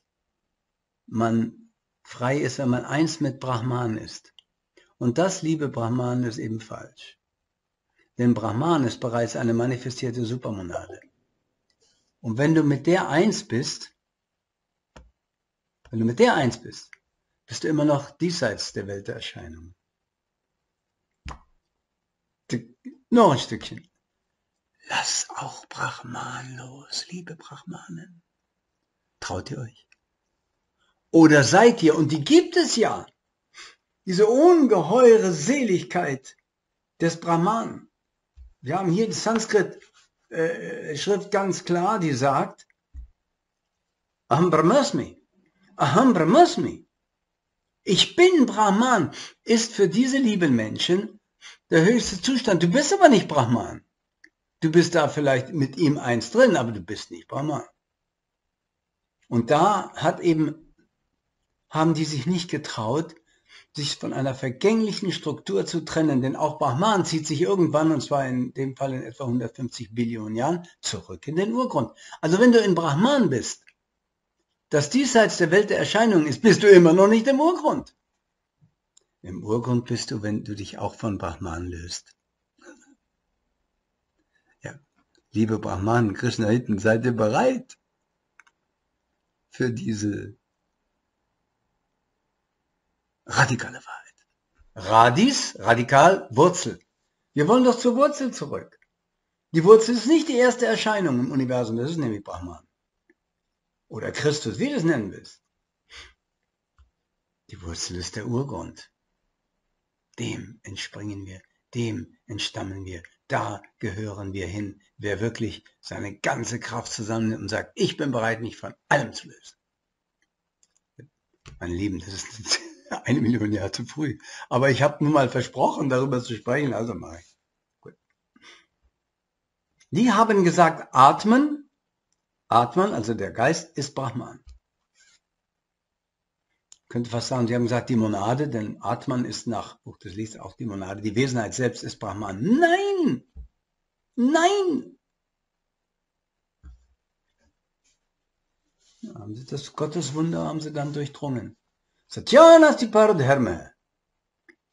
man frei ist, wenn man eins mit Brahman ist. Und das, liebe Brahman, ist eben falsch. Denn Brahman ist bereits eine manifestierte Supermonade. Und wenn du mit der eins bist, wenn du mit der eins bist, bist du immer noch diesseits der Welt der Erscheinung. Noch ein Stückchen. Lass auch Brahman los, liebe Brahmanen. Traut ihr euch? Oder seid ihr, und die gibt es ja, diese ungeheure Seligkeit des Brahman. Wir haben hier die Sanskrit-Schrift äh, ganz klar, die sagt, Aham Brahmasmi, Aham Brahmasmi. Ich bin Brahman ist für diese lieben Menschen der höchste Zustand. Du bist aber nicht Brahman. Du bist da vielleicht mit ihm eins drin, aber du bist nicht Brahman. Und da hat eben, haben die sich nicht getraut, sich von einer vergänglichen Struktur zu trennen, denn auch Brahman zieht sich irgendwann, und zwar in dem Fall in etwa 150 Billionen Jahren, zurück in den Urgrund. Also wenn du in Brahman bist, das diesseits der Welt der Erscheinungen ist, bist du immer noch nicht im Urgrund. Im Urgrund bist du, wenn du dich auch von Brahman löst. Ja, liebe Brahman, Krishna hinten, seid ihr bereit für diese radikale Wahrheit? Radis, radikal, Wurzel. Wir wollen doch zur Wurzel zurück. Die Wurzel ist nicht die erste Erscheinung im Universum, das ist nämlich Brahman oder Christus, wie du es nennen willst. Die Wurzel ist der Urgrund. Dem entspringen wir, dem entstammen wir, da gehören wir hin, wer wirklich seine ganze Kraft zusammennimmt und sagt, ich bin bereit, mich von allem zu lösen. Meine Lieben, das ist eine Million Jahre zu früh. Aber ich habe nun mal versprochen, darüber zu sprechen, also mache ich. Gut. Die haben gesagt, atmen Atman, also der Geist, ist Brahman. Könnte fast sagen, Sie haben gesagt, die Monade, denn Atman ist nach Buch des Lichts auch die Monade. Die Wesenheit selbst ist Brahman. Nein! Nein! Haben Sie das Gotteswunder haben Sie dann durchdrungen. Satyanasti Paradherme.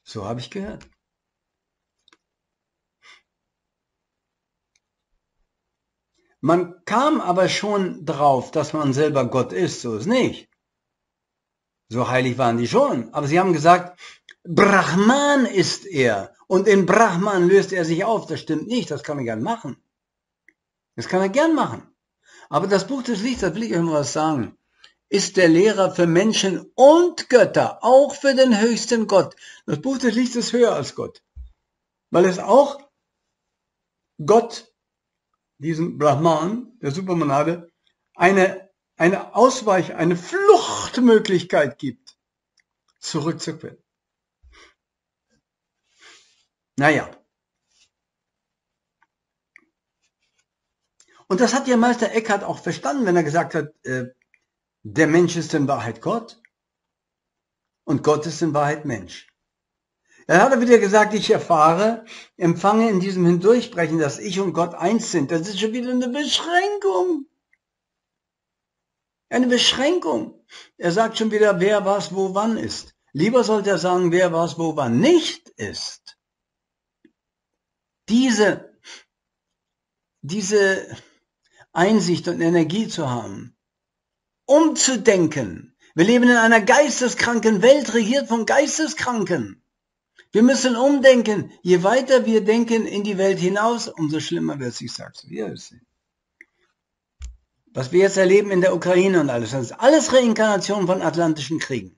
So habe ich gehört. Man kam aber schon drauf, dass man selber Gott ist, so ist nicht. So heilig waren die schon. Aber sie haben gesagt, Brahman ist er. Und in Brahman löst er sich auf. Das stimmt nicht, das kann er gern machen. Das kann er gern machen. Aber das Buch des Lichts, da will ich euch mal was sagen, ist der Lehrer für Menschen und Götter, auch für den höchsten Gott. Das Buch des Lichts ist höher als Gott. Weil es auch Gott diesem Brahman, der Supermonade, eine, eine Ausweich, eine Flucht Fluchtmöglichkeit gibt. Zurück. Naja. Und das hat ja Meister Eckhart auch verstanden, wenn er gesagt hat, äh, der Mensch ist in Wahrheit Gott und Gott ist in Wahrheit Mensch. Er hat wieder gesagt, ich erfahre, empfange in diesem Hindurchbrechen, dass ich und Gott eins sind. Das ist schon wieder eine Beschränkung. Eine Beschränkung. Er sagt schon wieder, wer was wo wann ist. Lieber sollte er sagen, wer was wo wann nicht ist. Diese, diese Einsicht und Energie zu haben, umzudenken. Wir leben in einer geisteskranken Welt, regiert von Geisteskranken. Wir müssen umdenken. Je weiter wir denken in die Welt hinaus, umso schlimmer wird es, ich sag's es Was wir jetzt erleben in der Ukraine und alles, das ist alles Reinkarnation von atlantischen Kriegen.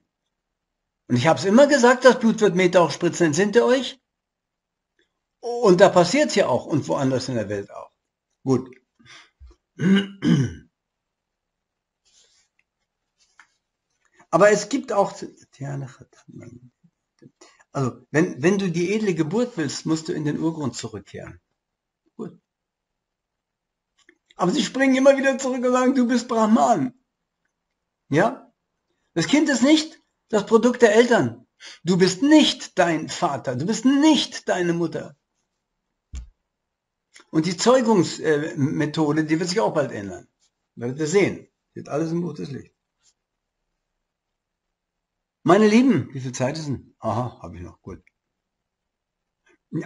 Und ich habe es immer gesagt, das Blut wird Meter auch spritzen, sind ihr euch? Und da passiert es ja auch und woanders in der Welt auch. Gut. Aber es gibt auch, also wenn, wenn du die edle Geburt willst, musst du in den Urgrund zurückkehren. Gut. Aber sie springen immer wieder zurück und sagen, du bist Brahman. Ja? Das Kind ist nicht das Produkt der Eltern. Du bist nicht dein Vater. Du bist nicht deine Mutter. Und die Zeugungsmethode, die wird sich auch bald ändern. Werdet ihr sehen. Steht alles im Buch des Lichts. Meine Lieben, wie viel Zeit ist denn? Aha, habe ich noch. Gut.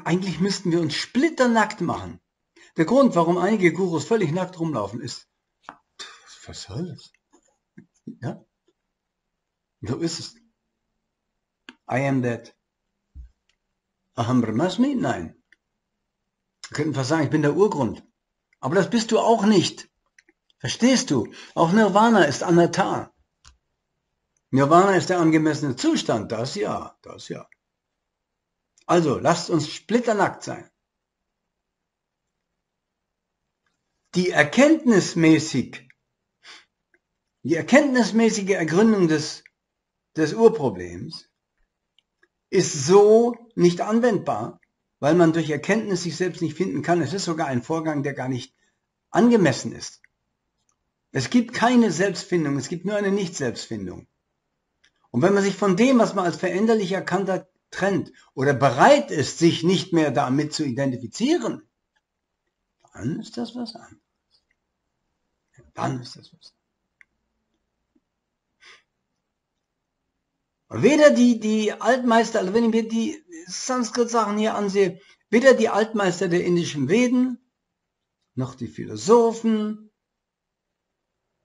Eigentlich müssten wir uns splitternackt machen. Der Grund, warum einige Gurus völlig nackt rumlaufen, ist, was soll das? Ja? So ist es. I am that. Aham Brahmasmi? Nein. Wir könnten fast sagen, ich bin der Urgrund. Aber das bist du auch nicht. Verstehst du? Auch Nirvana ist Anatar. Nirvana ist der angemessene Zustand, das ja, das ja. Also, lasst uns splitternackt sein. Die erkenntnismäßig, die erkenntnismäßige Ergründung des, des Urproblems ist so nicht anwendbar, weil man durch Erkenntnis sich selbst nicht finden kann. Es ist sogar ein Vorgang, der gar nicht angemessen ist. Es gibt keine Selbstfindung, es gibt nur eine Nicht-Selbstfindung. Und wenn man sich von dem, was man als veränderlich erkannt hat, trennt oder bereit ist, sich nicht mehr damit zu identifizieren, dann ist das was anderes. Dann ist das was anderes. Weder die, die Altmeister, also wenn ich mir die Sanskrit-Sachen hier ansehe, weder die Altmeister der indischen Veden, noch die Philosophen,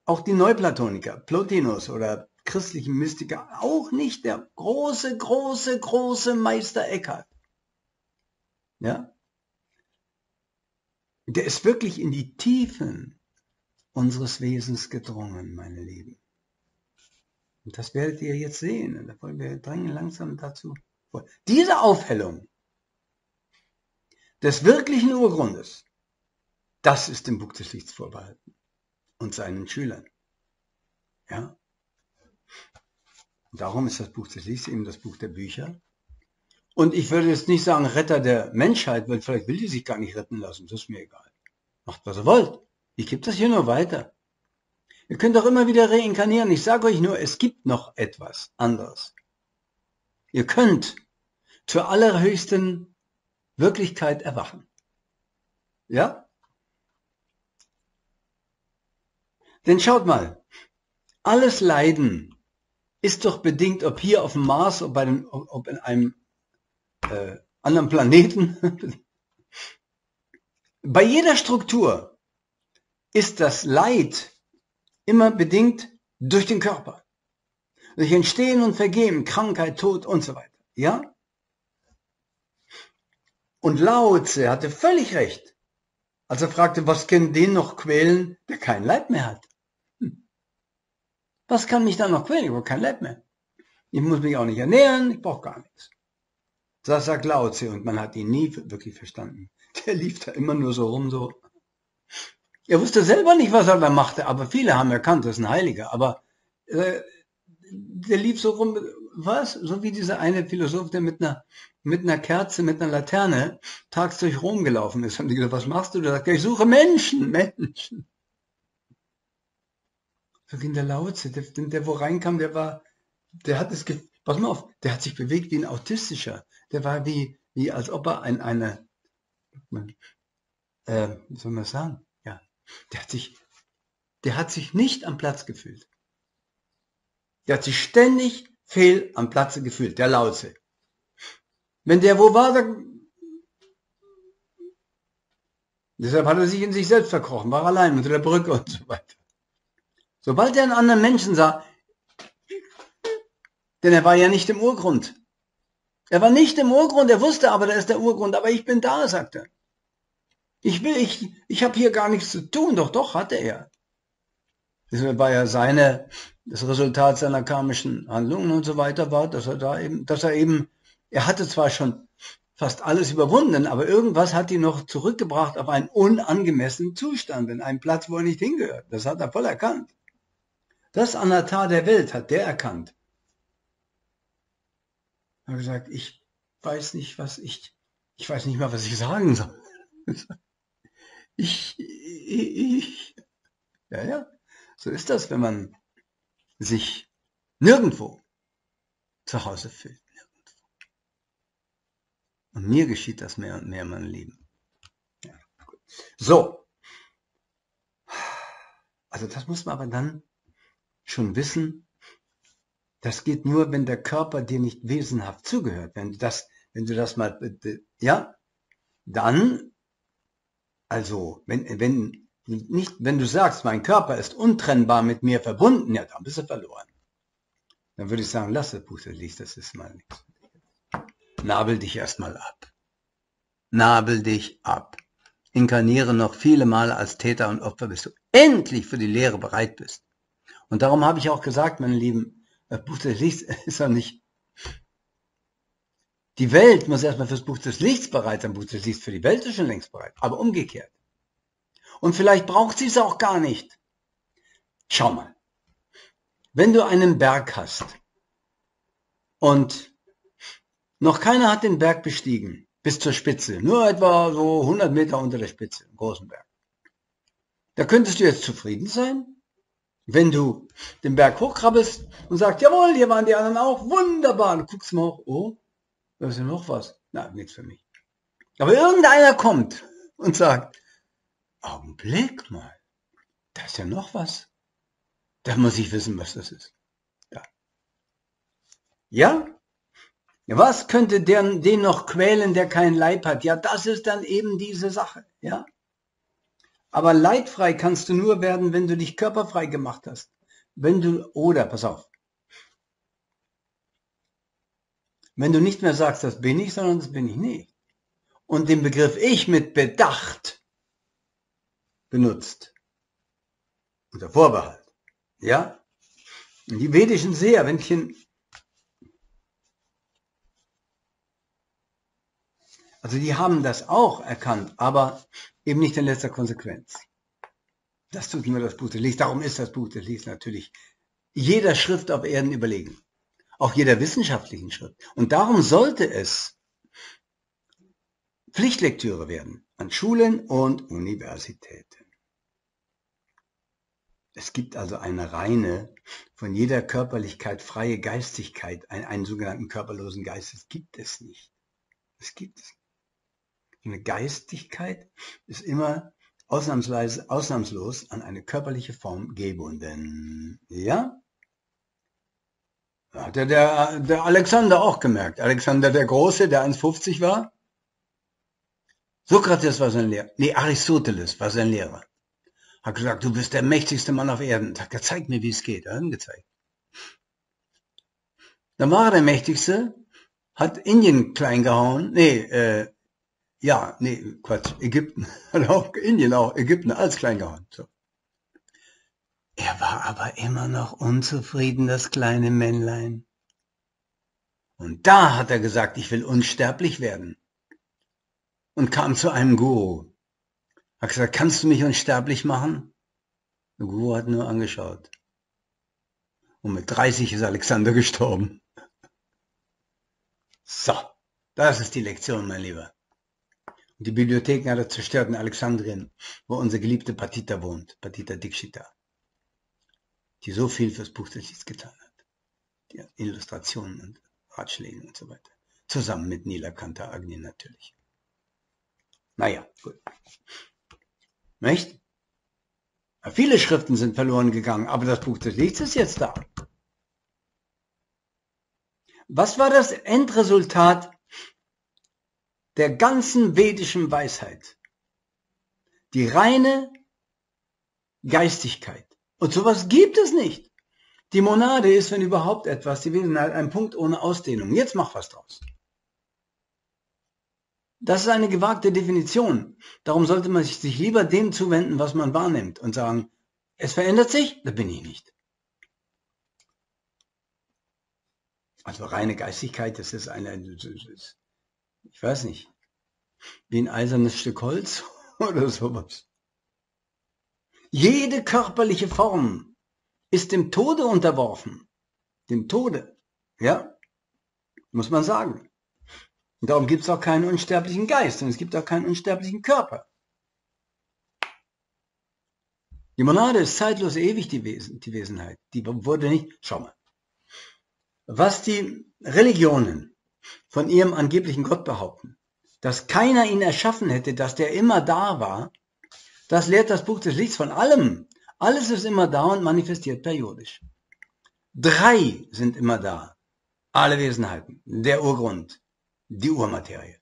auch die Neuplatoniker, Plotinus oder christlichen Mystiker, auch nicht der große, große, große Meister Eckhart. Ja? Der ist wirklich in die Tiefen unseres Wesens gedrungen, meine Lieben. Und das werdet ihr jetzt sehen. Wir drängen langsam dazu. Diese Aufhellung des wirklichen Urgrundes, das ist dem Buch des Lichts vorbehalten und seinen Schülern. Ja? Darum ist das Buch des Lichts eben das Buch der Bücher. Und ich würde jetzt nicht sagen Retter der Menschheit, weil vielleicht will die sich gar nicht retten lassen. Das ist mir egal. Macht, was ihr wollt. Ich gebe das hier nur weiter. Ihr könnt auch immer wieder reinkarnieren. Ich sage euch nur, es gibt noch etwas anderes. Ihr könnt zur allerhöchsten Wirklichkeit erwachen. Ja? Denn schaut mal, alles Leiden, ist doch bedingt, ob hier auf dem Mars, ob, bei den, ob in einem äh, anderen Planeten. bei jeder Struktur ist das Leid immer bedingt durch den Körper. Durch Entstehen und Vergehen, Krankheit, Tod und so weiter. Ja? Und Lao Tse hatte völlig recht, als er fragte, was kann den noch quälen, der kein Leib mehr hat. Was kann mich dann noch quälen? Ich brauche kein Leib mehr. Ich muss mich auch nicht ernähren, ich brauche gar nichts. Das sagt Lao und man hat ihn nie wirklich verstanden. Der lief da immer nur so rum, so. Er wusste selber nicht, was er da machte, aber viele haben erkannt, das ist ein Heiliger. Aber äh, der lief so rum, was? So wie dieser eine Philosoph, der mit einer, mit einer Kerze, mit einer Laterne tags durch Rom gelaufen ist. Haben die gesagt, was machst du? Der sagt, ich suche Menschen, Menschen. Ging der Lautze, der, der wo reinkam, der war, der hat es, pass mal auf, der hat sich bewegt wie ein Autistischer. Der war wie, wie als ob er ein, eine, äh, wie soll man sagen? Ja, der hat sich, der hat sich nicht am Platz gefühlt. Der hat sich ständig fehl am Platze gefühlt, der Lautze. Wenn der wo war, dann Deshalb hat er sich in sich selbst verkrochen, war allein unter der Brücke und so weiter. Sobald er einen anderen Menschen sah, denn er war ja nicht im Urgrund. Er war nicht im Urgrund, er wusste aber, da ist der Urgrund, aber ich bin da, sagt er. Ich will, ich, ich habe hier gar nichts zu tun, doch, doch, hatte er. Das war ja seine, das Resultat seiner karmischen Handlungen und so weiter war, dass er da eben, dass er eben, er hatte zwar schon fast alles überwunden, aber irgendwas hat ihn noch zurückgebracht auf einen unangemessenen Zustand, in einen Platz, wo er nicht hingehört. Das hat er voll erkannt. Das Anatar der Welt hat der erkannt. Er hat gesagt, ich weiß nicht, was ich, ich weiß nicht mal, was ich sagen soll. Ich, ich, ja, ja, so ist das, wenn man sich nirgendwo zu Hause fühlt. Nirgendwo. Und mir geschieht das mehr und mehr, mein Lieben. Ja, so. Also das muss man aber dann schon wissen, das geht nur, wenn der Körper dir nicht wesenhaft zugehört. Wenn du das, wenn du das mal, ja, dann, also, wenn, wenn, nicht, wenn du sagst, mein Körper ist untrennbar mit mir verbunden, ja, dann bist du verloren. Dann würde ich sagen, lass das Buch liest, das ist mal nichts. Nabel dich erstmal ab. Nabel dich ab. Inkarniere noch viele Male als Täter und Opfer, bis du endlich für die Lehre bereit bist. Und darum habe ich auch gesagt, meine Lieben, das Buch des Lichts ist ja nicht. Die Welt muss erstmal fürs Buch des Lichts bereit sein. Buch des Lichts für die Welt ist schon längst bereit. Aber umgekehrt. Und vielleicht braucht sie es auch gar nicht. Schau mal. Wenn du einen Berg hast und noch keiner hat den Berg bestiegen bis zur Spitze, nur etwa so 100 Meter unter der Spitze, großen Berg. Da könntest du jetzt zufrieden sein? Wenn du den Berg hochkrabbelst und sagst, jawohl, hier waren die anderen auch, wunderbar, du guckst mal hoch, oh, da ist ja noch was. Na, nichts für mich. Aber irgendeiner kommt und sagt, Augenblick mal, da ist ja noch was. Da muss ich wissen, was das ist. Ja? Ja? Was könnte den, den noch quälen, der keinen Leib hat? Ja, das ist dann eben diese Sache. Ja? Aber leidfrei kannst du nur werden, wenn du dich körperfrei gemacht hast. Wenn du, oder, pass auf. Wenn du nicht mehr sagst, das bin ich, sondern das bin ich nicht. Und den Begriff ich mit Bedacht benutzt. Unter Vorbehalt. Ja? Und die vedischen Seher, wenn ich in, also die haben das auch erkannt, aber eben nicht in letzter Konsequenz. Das tut nur das Buch des Lichts. Darum ist das Buch des Lichts natürlich jeder Schrift auf Erden überlegen. Auch jeder wissenschaftlichen Schrift. Und darum sollte es Pflichtlektüre werden an Schulen und Universitäten. Es gibt also eine reine, von jeder Körperlichkeit freie Geistigkeit, einen, einen sogenannten körperlosen Geist. Gibt es nicht. Es gibt es nicht. Eine Geistigkeit ist immer ausnahmsweise, ausnahmslos an eine körperliche Form gebunden. Ja? Hat ja der, der Alexander auch gemerkt. Alexander der Große, der 1,50 war. Sokrates war sein Lehrer. Nee, Aristoteles war sein Lehrer. Hat gesagt, du bist der mächtigste Mann auf Erden. Hat gezeigt mir, wie es geht. Hat gezeigt. Dann war er der mächtigste, hat Indien klein gehauen. Nee, äh, ja, nee, Quatsch, Ägypten. Auch Indien auch, Ägypten als klein gehauen. So. Er war aber immer noch unzufrieden, das kleine Männlein. Und da hat er gesagt, ich will unsterblich werden. Und kam zu einem Guru. Hat gesagt, kannst du mich unsterblich machen? Der Guru hat nur angeschaut. Und mit 30 ist Alexander gestorben. So, das ist die Lektion, mein Lieber. Die Bibliotheken hat er zerstört in Alexandrien, wo unsere geliebte Patita wohnt, Patita Dikshita, die so viel fürs Buch des Lichts getan hat. Die Illustrationen und Ratschläge und so weiter. Zusammen mit Nila Kanta Agni natürlich. Naja, gut. Nicht? Viele Schriften sind verloren gegangen, aber das Buch des Lichts ist jetzt da. Was war das Endresultat der ganzen vedischen Weisheit? Die reine Geistigkeit. Und sowas gibt es nicht. Die Monade ist, wenn überhaupt etwas, die Wesenheit, ein Punkt ohne Ausdehnung. Jetzt mach was draus. Das ist eine gewagte Definition. Darum sollte man sich lieber dem zuwenden, was man wahrnimmt und sagen, es verändert sich, da bin ich nicht. Also reine Geistigkeit, das ist eine, ich weiß nicht, wie ein eisernes Stück Holz oder sowas. Jede körperliche Form ist dem Tode unterworfen. Dem Tode. Ja, muss man sagen. Und darum gibt es auch keinen unsterblichen Geist und es gibt auch keinen unsterblichen Körper. Die Monade ist zeitlos ewig die, Wesen, die Wesenheit. Die wurde nicht, schau mal. Was die Religionen von ihrem angeblichen Gott behaupten, dass keiner ihn erschaffen hätte, dass der immer da war, das lehrt das Buch des Lichts von allem. Alles ist immer da und manifestiert periodisch. Drei sind immer da. Alle Wesenheiten. Der Urgrund, die Urmaterie.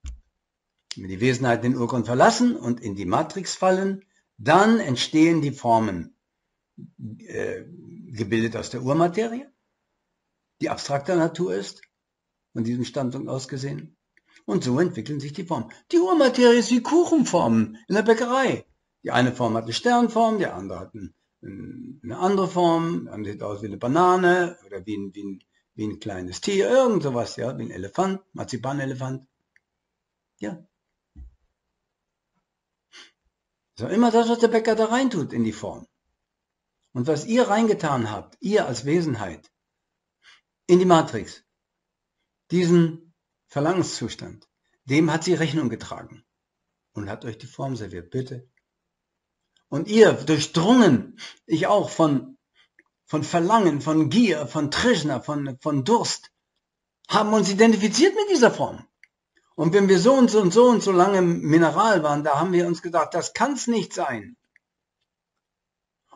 Wenn die Wesenheit den Urgrund verlassen und in die Matrix fallen, dann entstehen die Formen äh, gebildet aus der Urmaterie, die abstrakter Natur ist, von diesem Standpunkt aus gesehen. Und so entwickeln sich die Formen. Die Urmaterie ist wie Kuchenformen in der Bäckerei. Die eine Form hat eine Sternform, die andere hat ein, eine andere Form, dann sieht aus wie eine Banane oder wie ein, wie ein wie ein kleines Tier, irgend sowas, ja, wie ein Elefant, Marzipanelefant. Ja. So immer das, was der Bäcker da reintut in die Form. Und was ihr reingetan habt, ihr als Wesenheit, in die Matrix, diesen Verlangenszustand, dem hat sie Rechnung getragen und hat euch die Form serviert, bitte. Und ihr durchdrungen, ich auch von von Verlangen, von Gier, von Trishna, von, von Durst, haben uns identifiziert mit dieser Form. Und wenn wir so und so und so und so lange im Mineral waren, da haben wir uns gedacht, das kann's nicht sein.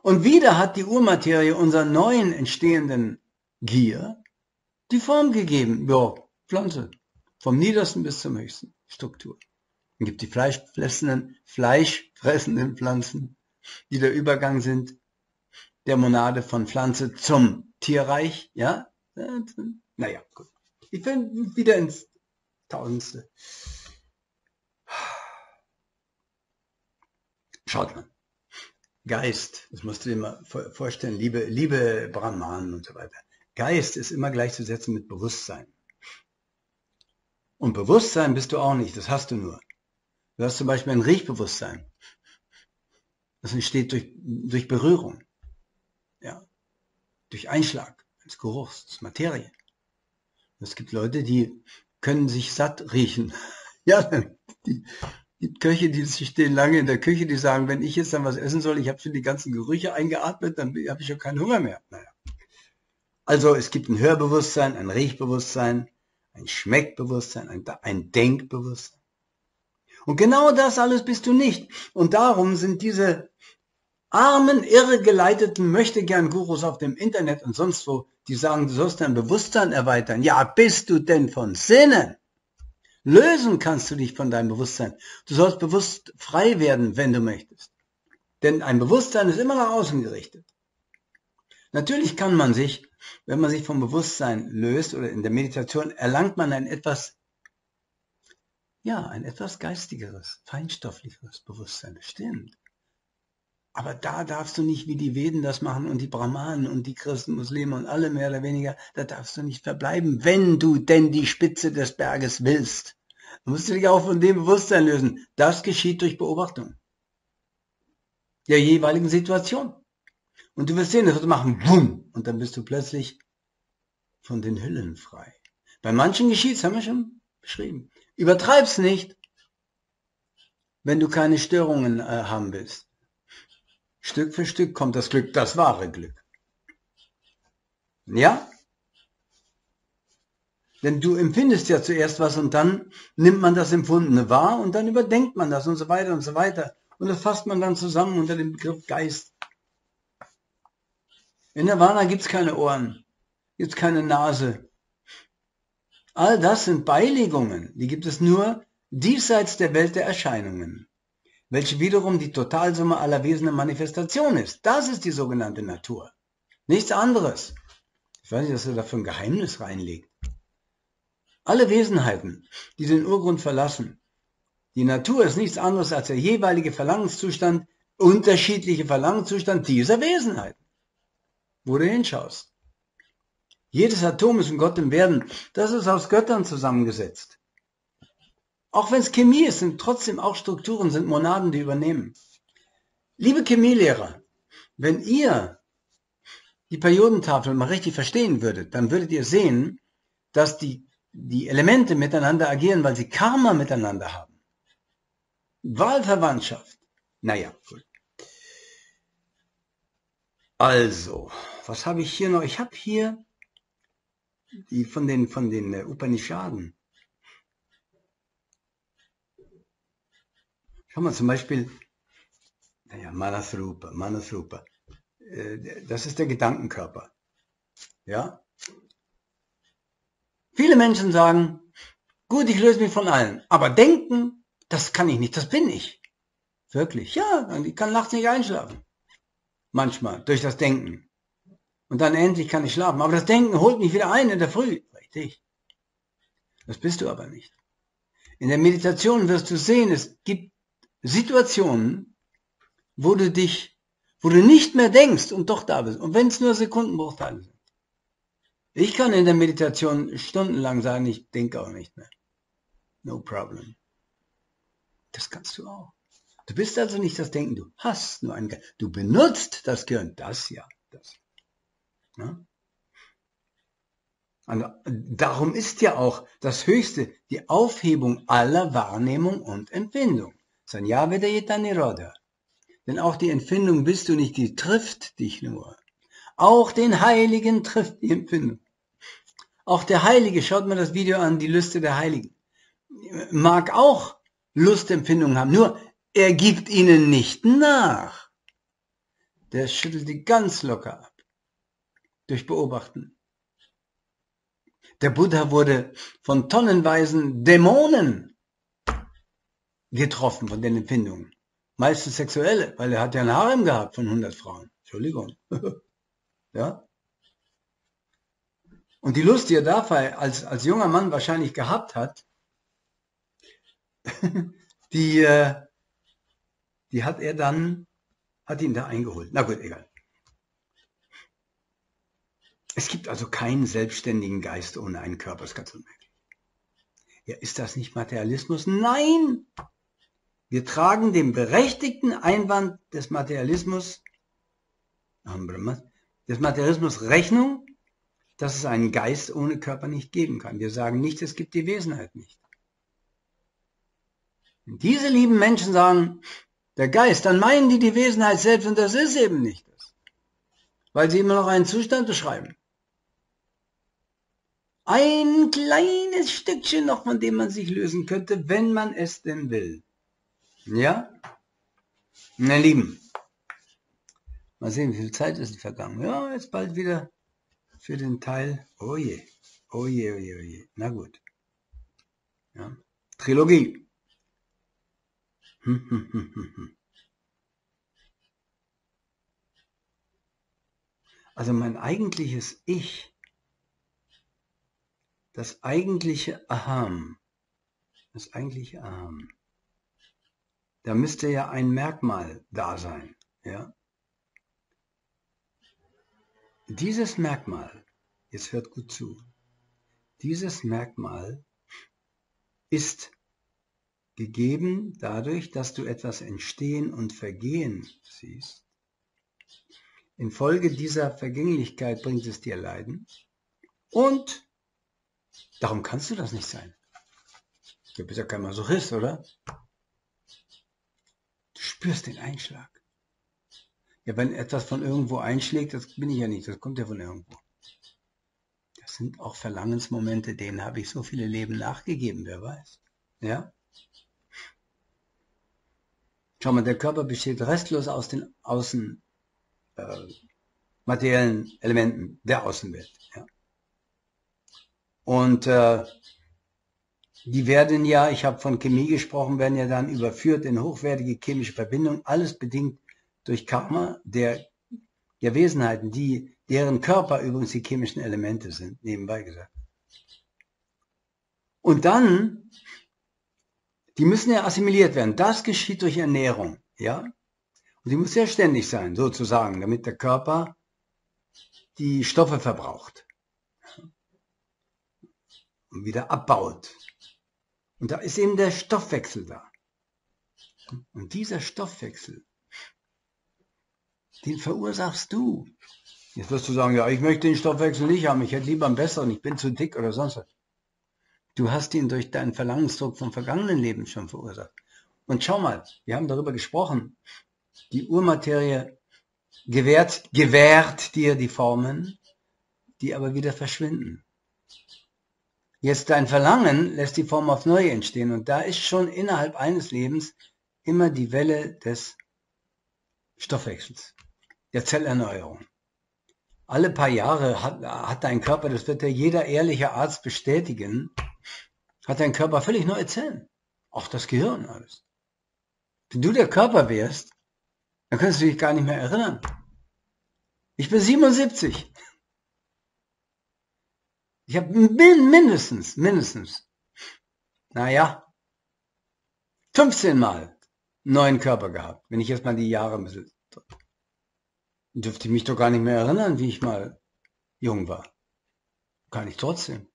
Und wieder hat die Urmaterie unserer neuen entstehenden Gier die Form gegeben. Ja, Pflanze. Vom niedersten bis zum höchsten Struktur. Dann gibt die fleischfressenden, fleischfressenden Pflanzen, die der Übergang sind der Monade von Pflanze zum Tierreich, ja? Naja, gut. Ich bin wieder ins Tausendste. Schaut mal. Geist, das musst du dir mal vorstellen, liebe, liebe Brahmanen und so weiter. Geist ist immer gleichzusetzen mit Bewusstsein. Und Bewusstsein bist du auch nicht, das hast du nur. Du hast zum Beispiel ein Riechbewusstsein. Das entsteht durch, durch Berührung ja, durch Einschlag des Geruchs, des Materie. Es gibt Leute, die können sich satt riechen. ja, die, die Köche, die stehen lange in der Küche, die sagen, wenn ich jetzt dann was essen soll, ich habe schon die ganzen Gerüche eingeatmet, dann habe ich schon keinen Hunger mehr. Naja. Also es gibt ein Hörbewusstsein, ein Riechbewusstsein, ein Schmeckbewusstsein, ein, ein Denkbewusstsein. Und genau das alles bist du nicht. Und darum sind diese armen, irregeleiteten Möchtegern-Gurus auf dem Internet und sonst wo, die sagen, du sollst dein Bewusstsein erweitern. Ja, bist du denn von Sinnen? Lösen kannst du dich von deinem Bewusstsein. Du sollst bewusst frei werden, wenn du möchtest. Denn ein Bewusstsein ist immer nach außen gerichtet. Natürlich kann man sich, wenn man sich vom Bewusstsein löst oder in der Meditation, erlangt man ein etwas, ja, ein etwas geistigeres, feinstofflicheres Bewusstsein. Das stimmt. Aber da darfst du nicht wie die Veden das machen und die Brahmanen und die Christen, Muslime und alle mehr oder weniger, da darfst du nicht verbleiben, wenn du denn die Spitze des Berges willst. Du musst dich auch von dem Bewusstsein lösen. Das geschieht durch Beobachtung der jeweiligen Situation. Und du wirst sehen, das wird machen, bumm, und dann bist du plötzlich von den Hüllen frei. Bei manchen geschieht's, haben wir schon beschrieben. Übertreib's nicht, wenn du keine Störungen äh, haben willst. Stück für Stück kommt das Glück, das wahre Glück. Ja? Denn du empfindest ja zuerst was und dann nimmt man das Empfundene wahr und dann überdenkt man das und so weiter und so weiter. Und das fasst man dann zusammen unter dem Begriff Geist. In Nirvana gibt's keine Ohren, gibt's keine Nase. All das sind Beilegungen, die gibt es nur diesseits der Welt der Erscheinungen, welche wiederum die Totalsumme aller Wesen der Manifestation ist. Das ist die sogenannte Natur. Nichts anderes. Ich weiß nicht, dass er da für ein Geheimnis reinlegt. Alle Wesenheiten, die den Urgrund verlassen, die Natur ist nichts anderes als der jeweilige Verlangenszustand, unterschiedliche Verlangenszustand dieser Wesenheiten, wo du hinschaust. Jedes Atom ist ein Gott im Werden. Das ist aus Göttern zusammengesetzt. Auch wenn es Chemie ist, sind trotzdem auch Strukturen, sind Monaden, die übernehmen. Liebe Chemielehrer, wenn ihr die Periodentafel mal richtig verstehen würdet, dann würdet ihr sehen, dass die, die Elemente miteinander agieren, weil sie Karma miteinander haben. Wahlverwandtschaft. Naja, gut. Also, was habe ich hier noch? Ich habe hier die von den, von den äh, Upanishaden. Schau mal zum Beispiel, naja, Manasrupa, Manasrupa. Äh, das ist der Gedankenkörper. Ja? Viele Menschen sagen, gut, ich löse mich von allen, aber denken, das kann ich nicht, das bin ich. Wirklich, ja, ich kann nachts nicht einschlafen. Manchmal, durch das Denken. Und dann endlich kann ich schlafen. Aber das Denken holt mich wieder ein in der Früh. Richtig. Das bist du aber nicht. In der Meditation wirst du sehen, es gibt Situationen, wo du dich, wo du nicht mehr denkst und doch da bist. Und wenn es nur Sekundenbruchteile sind. Ich kann in der Meditation stundenlang sagen, ich denke auch nicht mehr. No problem. Das kannst du auch. Du bist also nicht das Denken, du hast nur ein Geist. Du benutzt das Gehirn, das ja. Das. Ja? Und darum ist ja auch das Höchste die Aufhebung aller Wahrnehmung und Empfindung. Denn auch die Empfindung bist du nicht, die trifft dich nur. Auch den Heiligen trifft die Empfindung. Auch der Heilige, schaut mal das Video an, die Lüste der Heiligen, mag auch Lustempfindungen haben, nur er gibt ihnen nicht nach. Der schüttelt die ganz locker ab. Durch Beobachten. Der Buddha wurde von tonnenweisen Dämonen getroffen von den Empfindungen. Meistens sexuelle, weil er hat ja ein Harem gehabt von 100 Frauen. Entschuldigung. ja? Und die Lust, die er dafür als, als junger Mann wahrscheinlich gehabt hat, die, äh, die hat er dann, hat ihn da eingeholt. Na gut, egal. Es gibt also keinen selbstständigen Geist ohne einen Körper, ist ganz unmöglich. Ja, ist das nicht Materialismus? Nein! Wir tragen dem berechtigten Einwand des Materialismus, des Materialismus Rechnung, dass es einen Geist ohne Körper nicht geben kann. Wir sagen nicht, es gibt die Wesenheit nicht. Wenn diese lieben Menschen sagen, der Geist, dann meinen die die Wesenheit selbst und das ist eben nicht das. Weil sie immer noch einen Zustand beschreiben. Ein kleines Stückchen noch, von dem man sich lösen könnte, wenn man es denn will. Ja? Na Lieben, mal sehen, wie viel Zeit ist vergangen. Ja, jetzt bald wieder für den Teil. Oh je, oh je, oh je, oh je. Na gut. Ja. Trilogie. Also mein eigentliches Ich, das eigentliche Aham, das eigentliche Aham, da müsste ja ein Merkmal da sein, ja. Dieses Merkmal, jetzt hört gut zu, dieses Merkmal ist gegeben dadurch, dass du etwas entstehen und vergehen siehst, Infolge dieser Vergänglichkeit bringt es dir Leiden. Und darum kannst du das nicht sein. Du bist ja kein Masochist, oder? Du spürst den Einschlag. Ja, wenn etwas von irgendwo einschlägt, das bin ich ja nicht, das kommt ja von irgendwo. Das sind auch Verlangensmomente, denen habe ich so viele Leben nachgegeben, wer weiß. Ja? Schau mal, der Körper besteht restlos aus den außen äh, materiellen Elementen der Außenwelt. Ja? Und äh, die werden ja, ich habe von Chemie gesprochen, werden ja dann überführt in hochwertige chemische Verbindungen, alles bedingt durch Karma der, der Wesenheiten, die, deren Körper übrigens die chemischen Elemente sind, nebenbei gesagt. Und dann, die müssen ja assimiliert werden. Das geschieht durch Ernährung, ja. Und die muss ja ständig sein, sozusagen, damit der Körper die Stoffe verbraucht und wieder abbaut. Und da ist eben der Stoffwechsel da. Und dieser Stoffwechsel, den verursachst du. Jetzt wirst du sagen, ja, ich möchte den Stoffwechsel nicht haben, ich hätte lieber einen besseren, ich bin zu dick oder sonst was. Du hast ihn durch deinen Verlangensdruck vom vergangenen Leben schon verursacht. Und schau mal, wir haben darüber gesprochen, die Urmaterie gewährt, gewährt dir die Formen, die aber wieder verschwinden. Jetzt dein Verlangen lässt die Form auf neu entstehen und da ist schon innerhalb eines Lebens immer die Welle des Stoffwechsels, der Zellerneuerung. Alle paar Jahre hat, hat dein Körper, das wird ja jeder ehrliche Arzt bestätigen, hat dein Körper völlig neue Zellen. Auch das Gehirn alles. Wenn du der Körper wärst, dann könntest du dich gar nicht mehr erinnern. Ich bin 77. Ich habe mindestens, mindestens, naja, 15 Mal neuen Körper gehabt, wenn ich jetzt mal die Jahre ein bisschen dürfte ich mich doch gar nicht mehr erinnern, wie ich mal jung war. Kann ich trotzdem.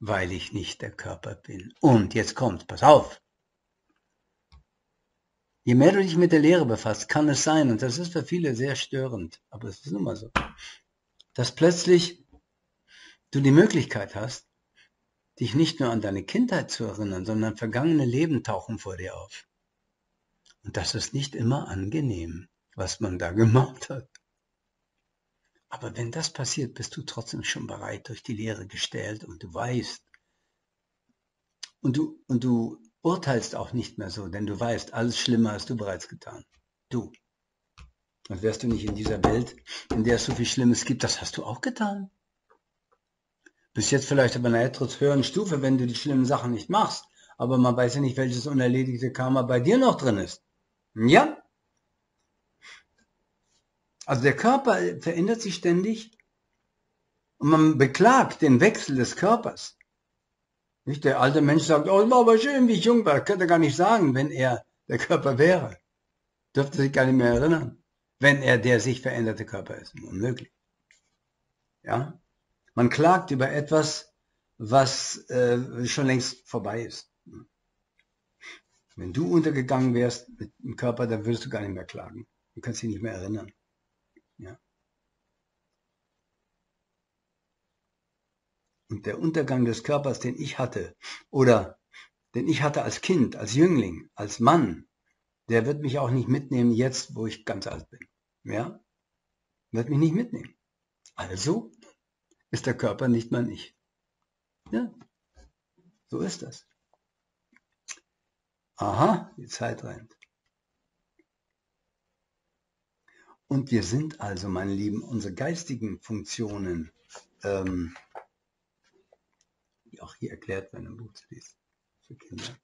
Weil ich nicht der Körper bin. Und jetzt kommt, pass auf. Je mehr du dich mit der Lehre befasst, kann es sein, und das ist für viele sehr störend, aber es ist nun mal so, dass plötzlich du die Möglichkeit hast, dich nicht nur an deine Kindheit zu erinnern, sondern vergangene Leben tauchen vor dir auf. Und das ist nicht immer angenehm, was man da gemacht hat. Aber wenn das passiert, bist du trotzdem schon bereit, durch die Lehre gestellt und du weißt. Und du, und du urteilst auch nicht mehr so, denn du weißt, alles Schlimme hast du bereits getan. Du. Und wärst du nicht in dieser Welt, in der es so viel Schlimmes gibt, das hast du auch getan. Bis jetzt vielleicht aber einer etwas höheren Stufe, wenn du die schlimmen Sachen nicht machst. Aber man weiß ja nicht, welches unerledigte Karma bei dir noch drin ist. Ja? Also der Körper verändert sich ständig und man beklagt den Wechsel des Körpers. Nicht der alte Mensch sagt, oh, war aber schön, wie ich jung war. Das könnte er gar nicht sagen, wenn er der Körper wäre. Dürfte sich gar nicht mehr erinnern, wenn er der sich veränderte Körper ist. Unmöglich. Ja? Man klagt über etwas, was äh, schon längst vorbei ist. Wenn du untergegangen wärst mit dem Körper, dann würdest du gar nicht mehr klagen. Du kannst dich nicht mehr erinnern. Ja. Und der Untergang des Körpers, den ich hatte, oder den ich hatte als Kind, als Jüngling, als Mann, der wird mich auch nicht mitnehmen jetzt, wo ich ganz alt bin. Ja? Wird mich nicht mitnehmen. Also ist der Körper nicht mehr ich. Ja, so ist das. Aha, die Zeit rennt. Und wir sind also, meine Lieben, unsere geistigen Funktionen, ähm, die auch hier erklärt werden im Buch lesen, für Kinder,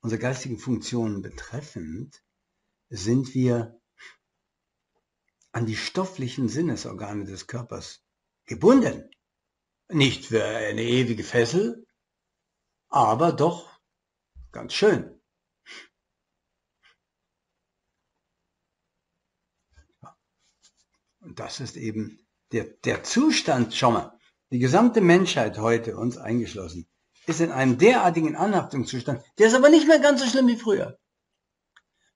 unsere geistigen Funktionen betreffend, sind wir an die stofflichen Sinnesorgane des Körpers gebunden. Nicht für eine ewige Fessel, aber doch ganz schön. Und das ist eben der, der Zustand, schau mal, die gesamte Menschheit heute, uns eingeschlossen, ist in einem derartigen Anhaftungszustand, der ist aber nicht mehr ganz so schlimm wie früher.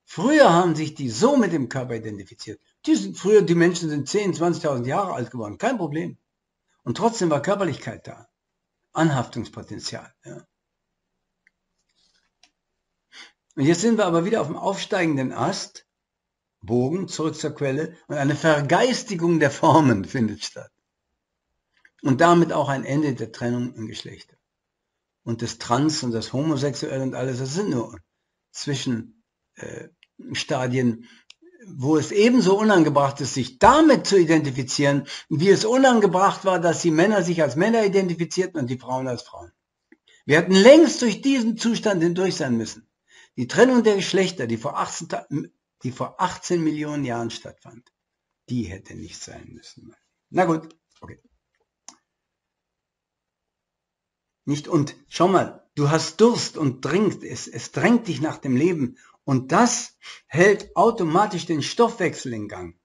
Früher haben sich die so mit dem Körper identifiziert. Die sind, früher, die Menschen sind 10, 20.000 Jahre alt geworden, kein Problem. Und trotzdem war Körperlichkeit da. Anhaftungspotenzial. Ja. Und jetzt sind wir aber wieder auf dem aufsteigenden Ast, Bogen zurück zur Quelle, und eine Vergeistigung der Formen findet statt. Und damit auch ein Ende der Trennung in Geschlechter. Und das Trans und das Homosexuell und alles, das sind nur Zwischenstadien, äh, wo es ebenso unangebracht ist, sich damit zu identifizieren, wie es unangebracht war, dass die Männer sich als Männer identifizierten und die Frauen als Frauen. Wir hätten längst durch diesen Zustand hindurch sein müssen. Die Trennung der Geschlechter, die vor 18, die vor 18 Millionen Jahren stattfand, die hätte nicht sein müssen. Na gut, okay. Nicht und schau mal, du hast Durst und dringt, es, es drängt dich nach dem Leben und das hält automatisch den Stoffwechsel in Gang.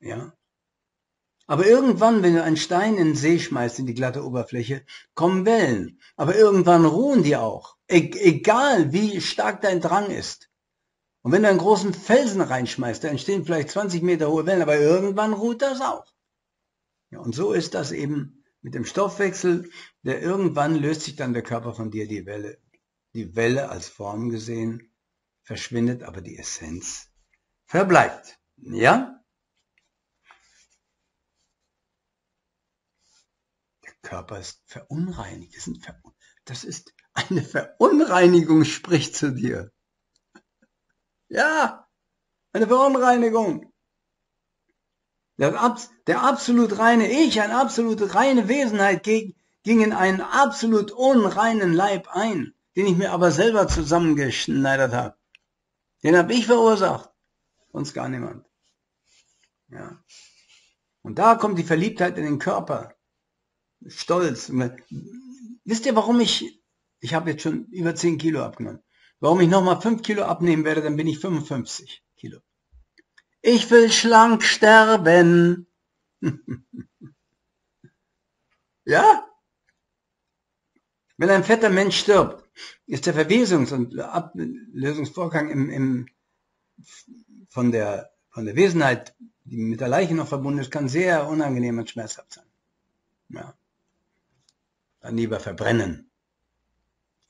Ja? Aber irgendwann, wenn du einen Stein in den See schmeißt, in die glatte Oberfläche, kommen Wellen. Aber irgendwann ruhen die auch. E egal, wie stark dein Drang ist. Und wenn du einen großen Felsen reinschmeißt, da entstehen vielleicht 20 Meter hohe Wellen, aber irgendwann ruht das auch. Ja, und so ist das eben mit dem Stoffwechsel, der irgendwann löst sich dann der Körper von dir die Welle. Die Welle als Form gesehen verschwindet, aber die Essenz verbleibt. Ja? Der Körper ist verunreinigt. Das ist eine Verunreinigung, spricht zu dir. Ja, eine Verunreinigung. Der, der absolut reine Ich, eine absolut reine Wesenheit ging in einen absolut unreinen Leib ein, den ich mir aber selber zusammengeschneidert habe. Den habe ich verursacht, sonst gar niemand. Ja. Und da kommt die Verliebtheit in den Körper. Stolz. Wisst ihr, warum ich, ich habe jetzt schon über 10 Kilo abgenommen, warum ich nochmal 5 Kilo abnehmen werde, dann bin ich 55 Kilo. Ich will schlank sterben. ja? Wenn ein fetter Mensch stirbt, ist der Verwesungs- und Ablösungsvorgang im, im, von, der, von der Wesenheit, die mit der Leiche noch verbunden ist, kann sehr unangenehm und schmerzhaft sein. Ja. Dann lieber verbrennen.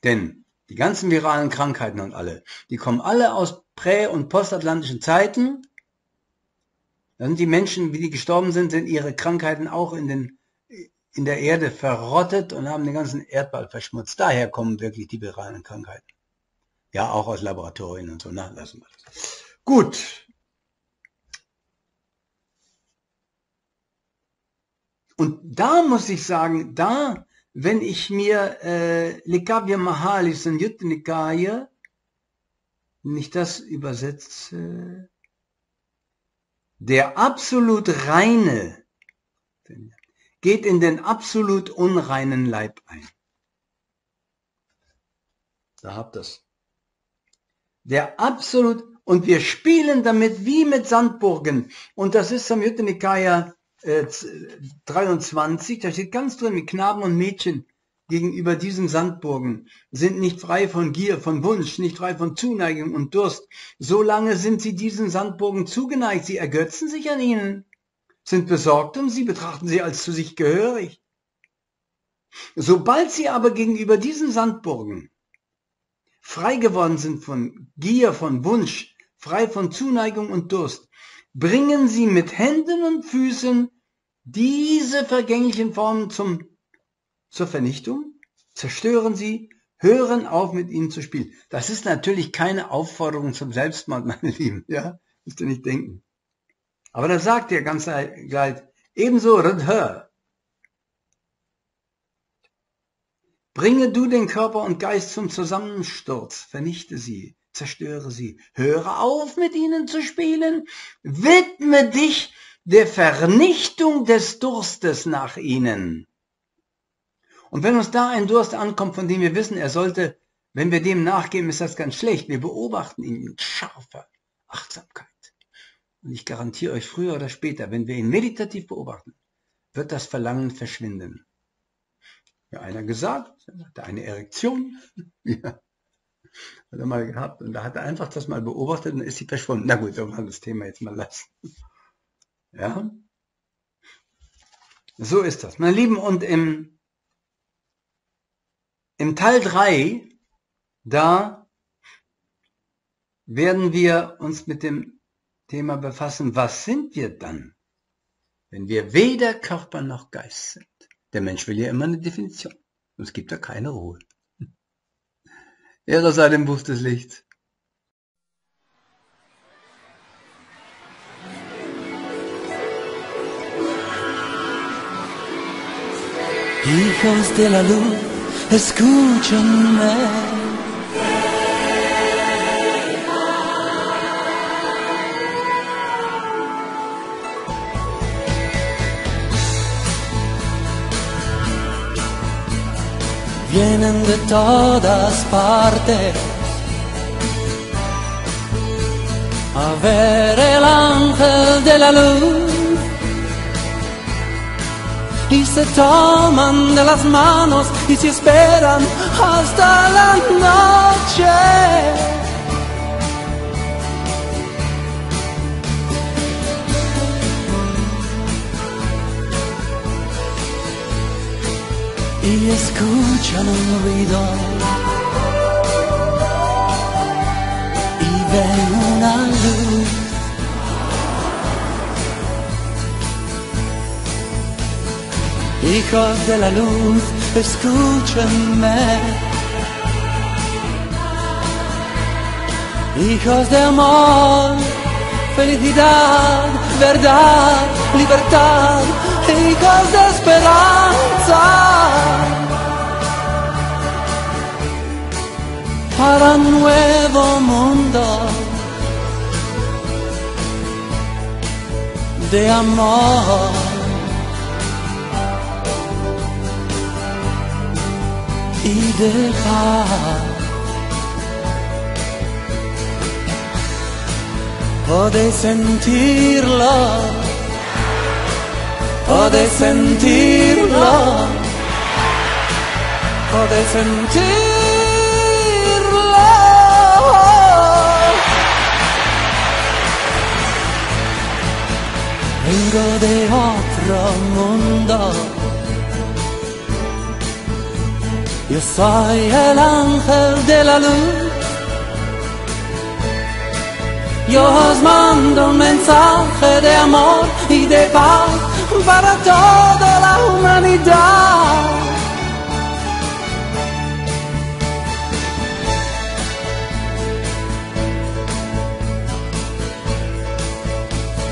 Denn die ganzen viralen Krankheiten und alle, die kommen alle aus prä- und postatlantischen Zeiten dann sind die Menschen, wie die gestorben sind, sind ihre Krankheiten auch in, den, in der Erde verrottet und haben den ganzen Erdball verschmutzt. Daher kommen wirklich die viralen Krankheiten. Ja, auch aus Laboratorien und so. Na, lassen wir das. Gut. Und da muss ich sagen, da, wenn ich mir äh, Likavya Mahalis und Nikaya, ich das übersetze, der absolut reine geht in den absolut unreinen Leib ein. Da habt ihr's. Der absolut, und wir spielen damit wie mit Sandburgen. Und das ist Samyutta Nikaya äh, 23, da steht ganz drin mit Knaben und Mädchen gegenüber diesen Sandburgen, sind nicht frei von Gier, von Wunsch, nicht frei von Zuneigung und Durst. Solange sind sie diesen Sandburgen zugeneigt, sie ergötzen sich an ihnen, sind besorgt um sie, betrachten sie als zu sich gehörig. Sobald sie aber gegenüber diesen Sandburgen frei geworden sind von Gier, von Wunsch, frei von Zuneigung und Durst, bringen sie mit Händen und Füßen diese vergänglichen Formen zum zur Vernichtung, zerstören sie, hören auf mit ihnen zu spielen. Das ist natürlich keine Aufforderung zum Selbstmord, meine Lieben, ja, müsst ihr nicht denken. Aber das sagt ihr ganz gleich, ebenso Radha. Bringe du den Körper und Geist zum Zusammensturz, vernichte sie, zerstöre sie, höre auf mit ihnen zu spielen, widme dich der Vernichtung des Durstes nach ihnen. Und wenn uns da ein Durst ankommt, von dem wir wissen, er sollte, wenn wir dem nachgeben, ist das ganz schlecht. Wir beobachten ihn mit scharfer Achtsamkeit. Und ich garantiere euch, früher oder später, wenn wir ihn meditativ beobachten, wird das Verlangen verschwinden. Ja, einer gesagt, er hatte eine Erektion. ja. Hat er mal gehabt. Und da hat er einfach das mal beobachtet und ist sie verschwunden. Na gut, so wir das Thema jetzt mal lassen. Ja? So ist das. Meine Lieben, und im, im Teil 3, da werden wir uns mit dem Thema befassen, was sind wir dann, wenn wir weder Körper noch Geist sind? Der Mensch will ja immer eine Definition. Es gibt da keine Ruhe. Ehre sei dem Buch des Lichts. Hijos de la luz, escúchenme. Vienen de todas partes a ver el ángel de la luz y se toman de las manos y se esperan hasta la noche. Y escuchan un ruido y ven una luz. Hijos de la luz, escúchenme. Hijos de amor, felicidad, verdad, libertad. Hijos de esperanza. Para un nuevo mundo de amor. y de paz. Podéis sentirlo, podéis sentirlo, podéis sentirlo. Vengo de otro mundo. Yo soy el ángel de la luz. Yo os mando un mensaje de amor y de paz para toda la humanidad.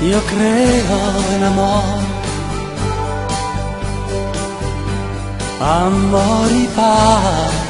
Yo creo en amor. amor y paz.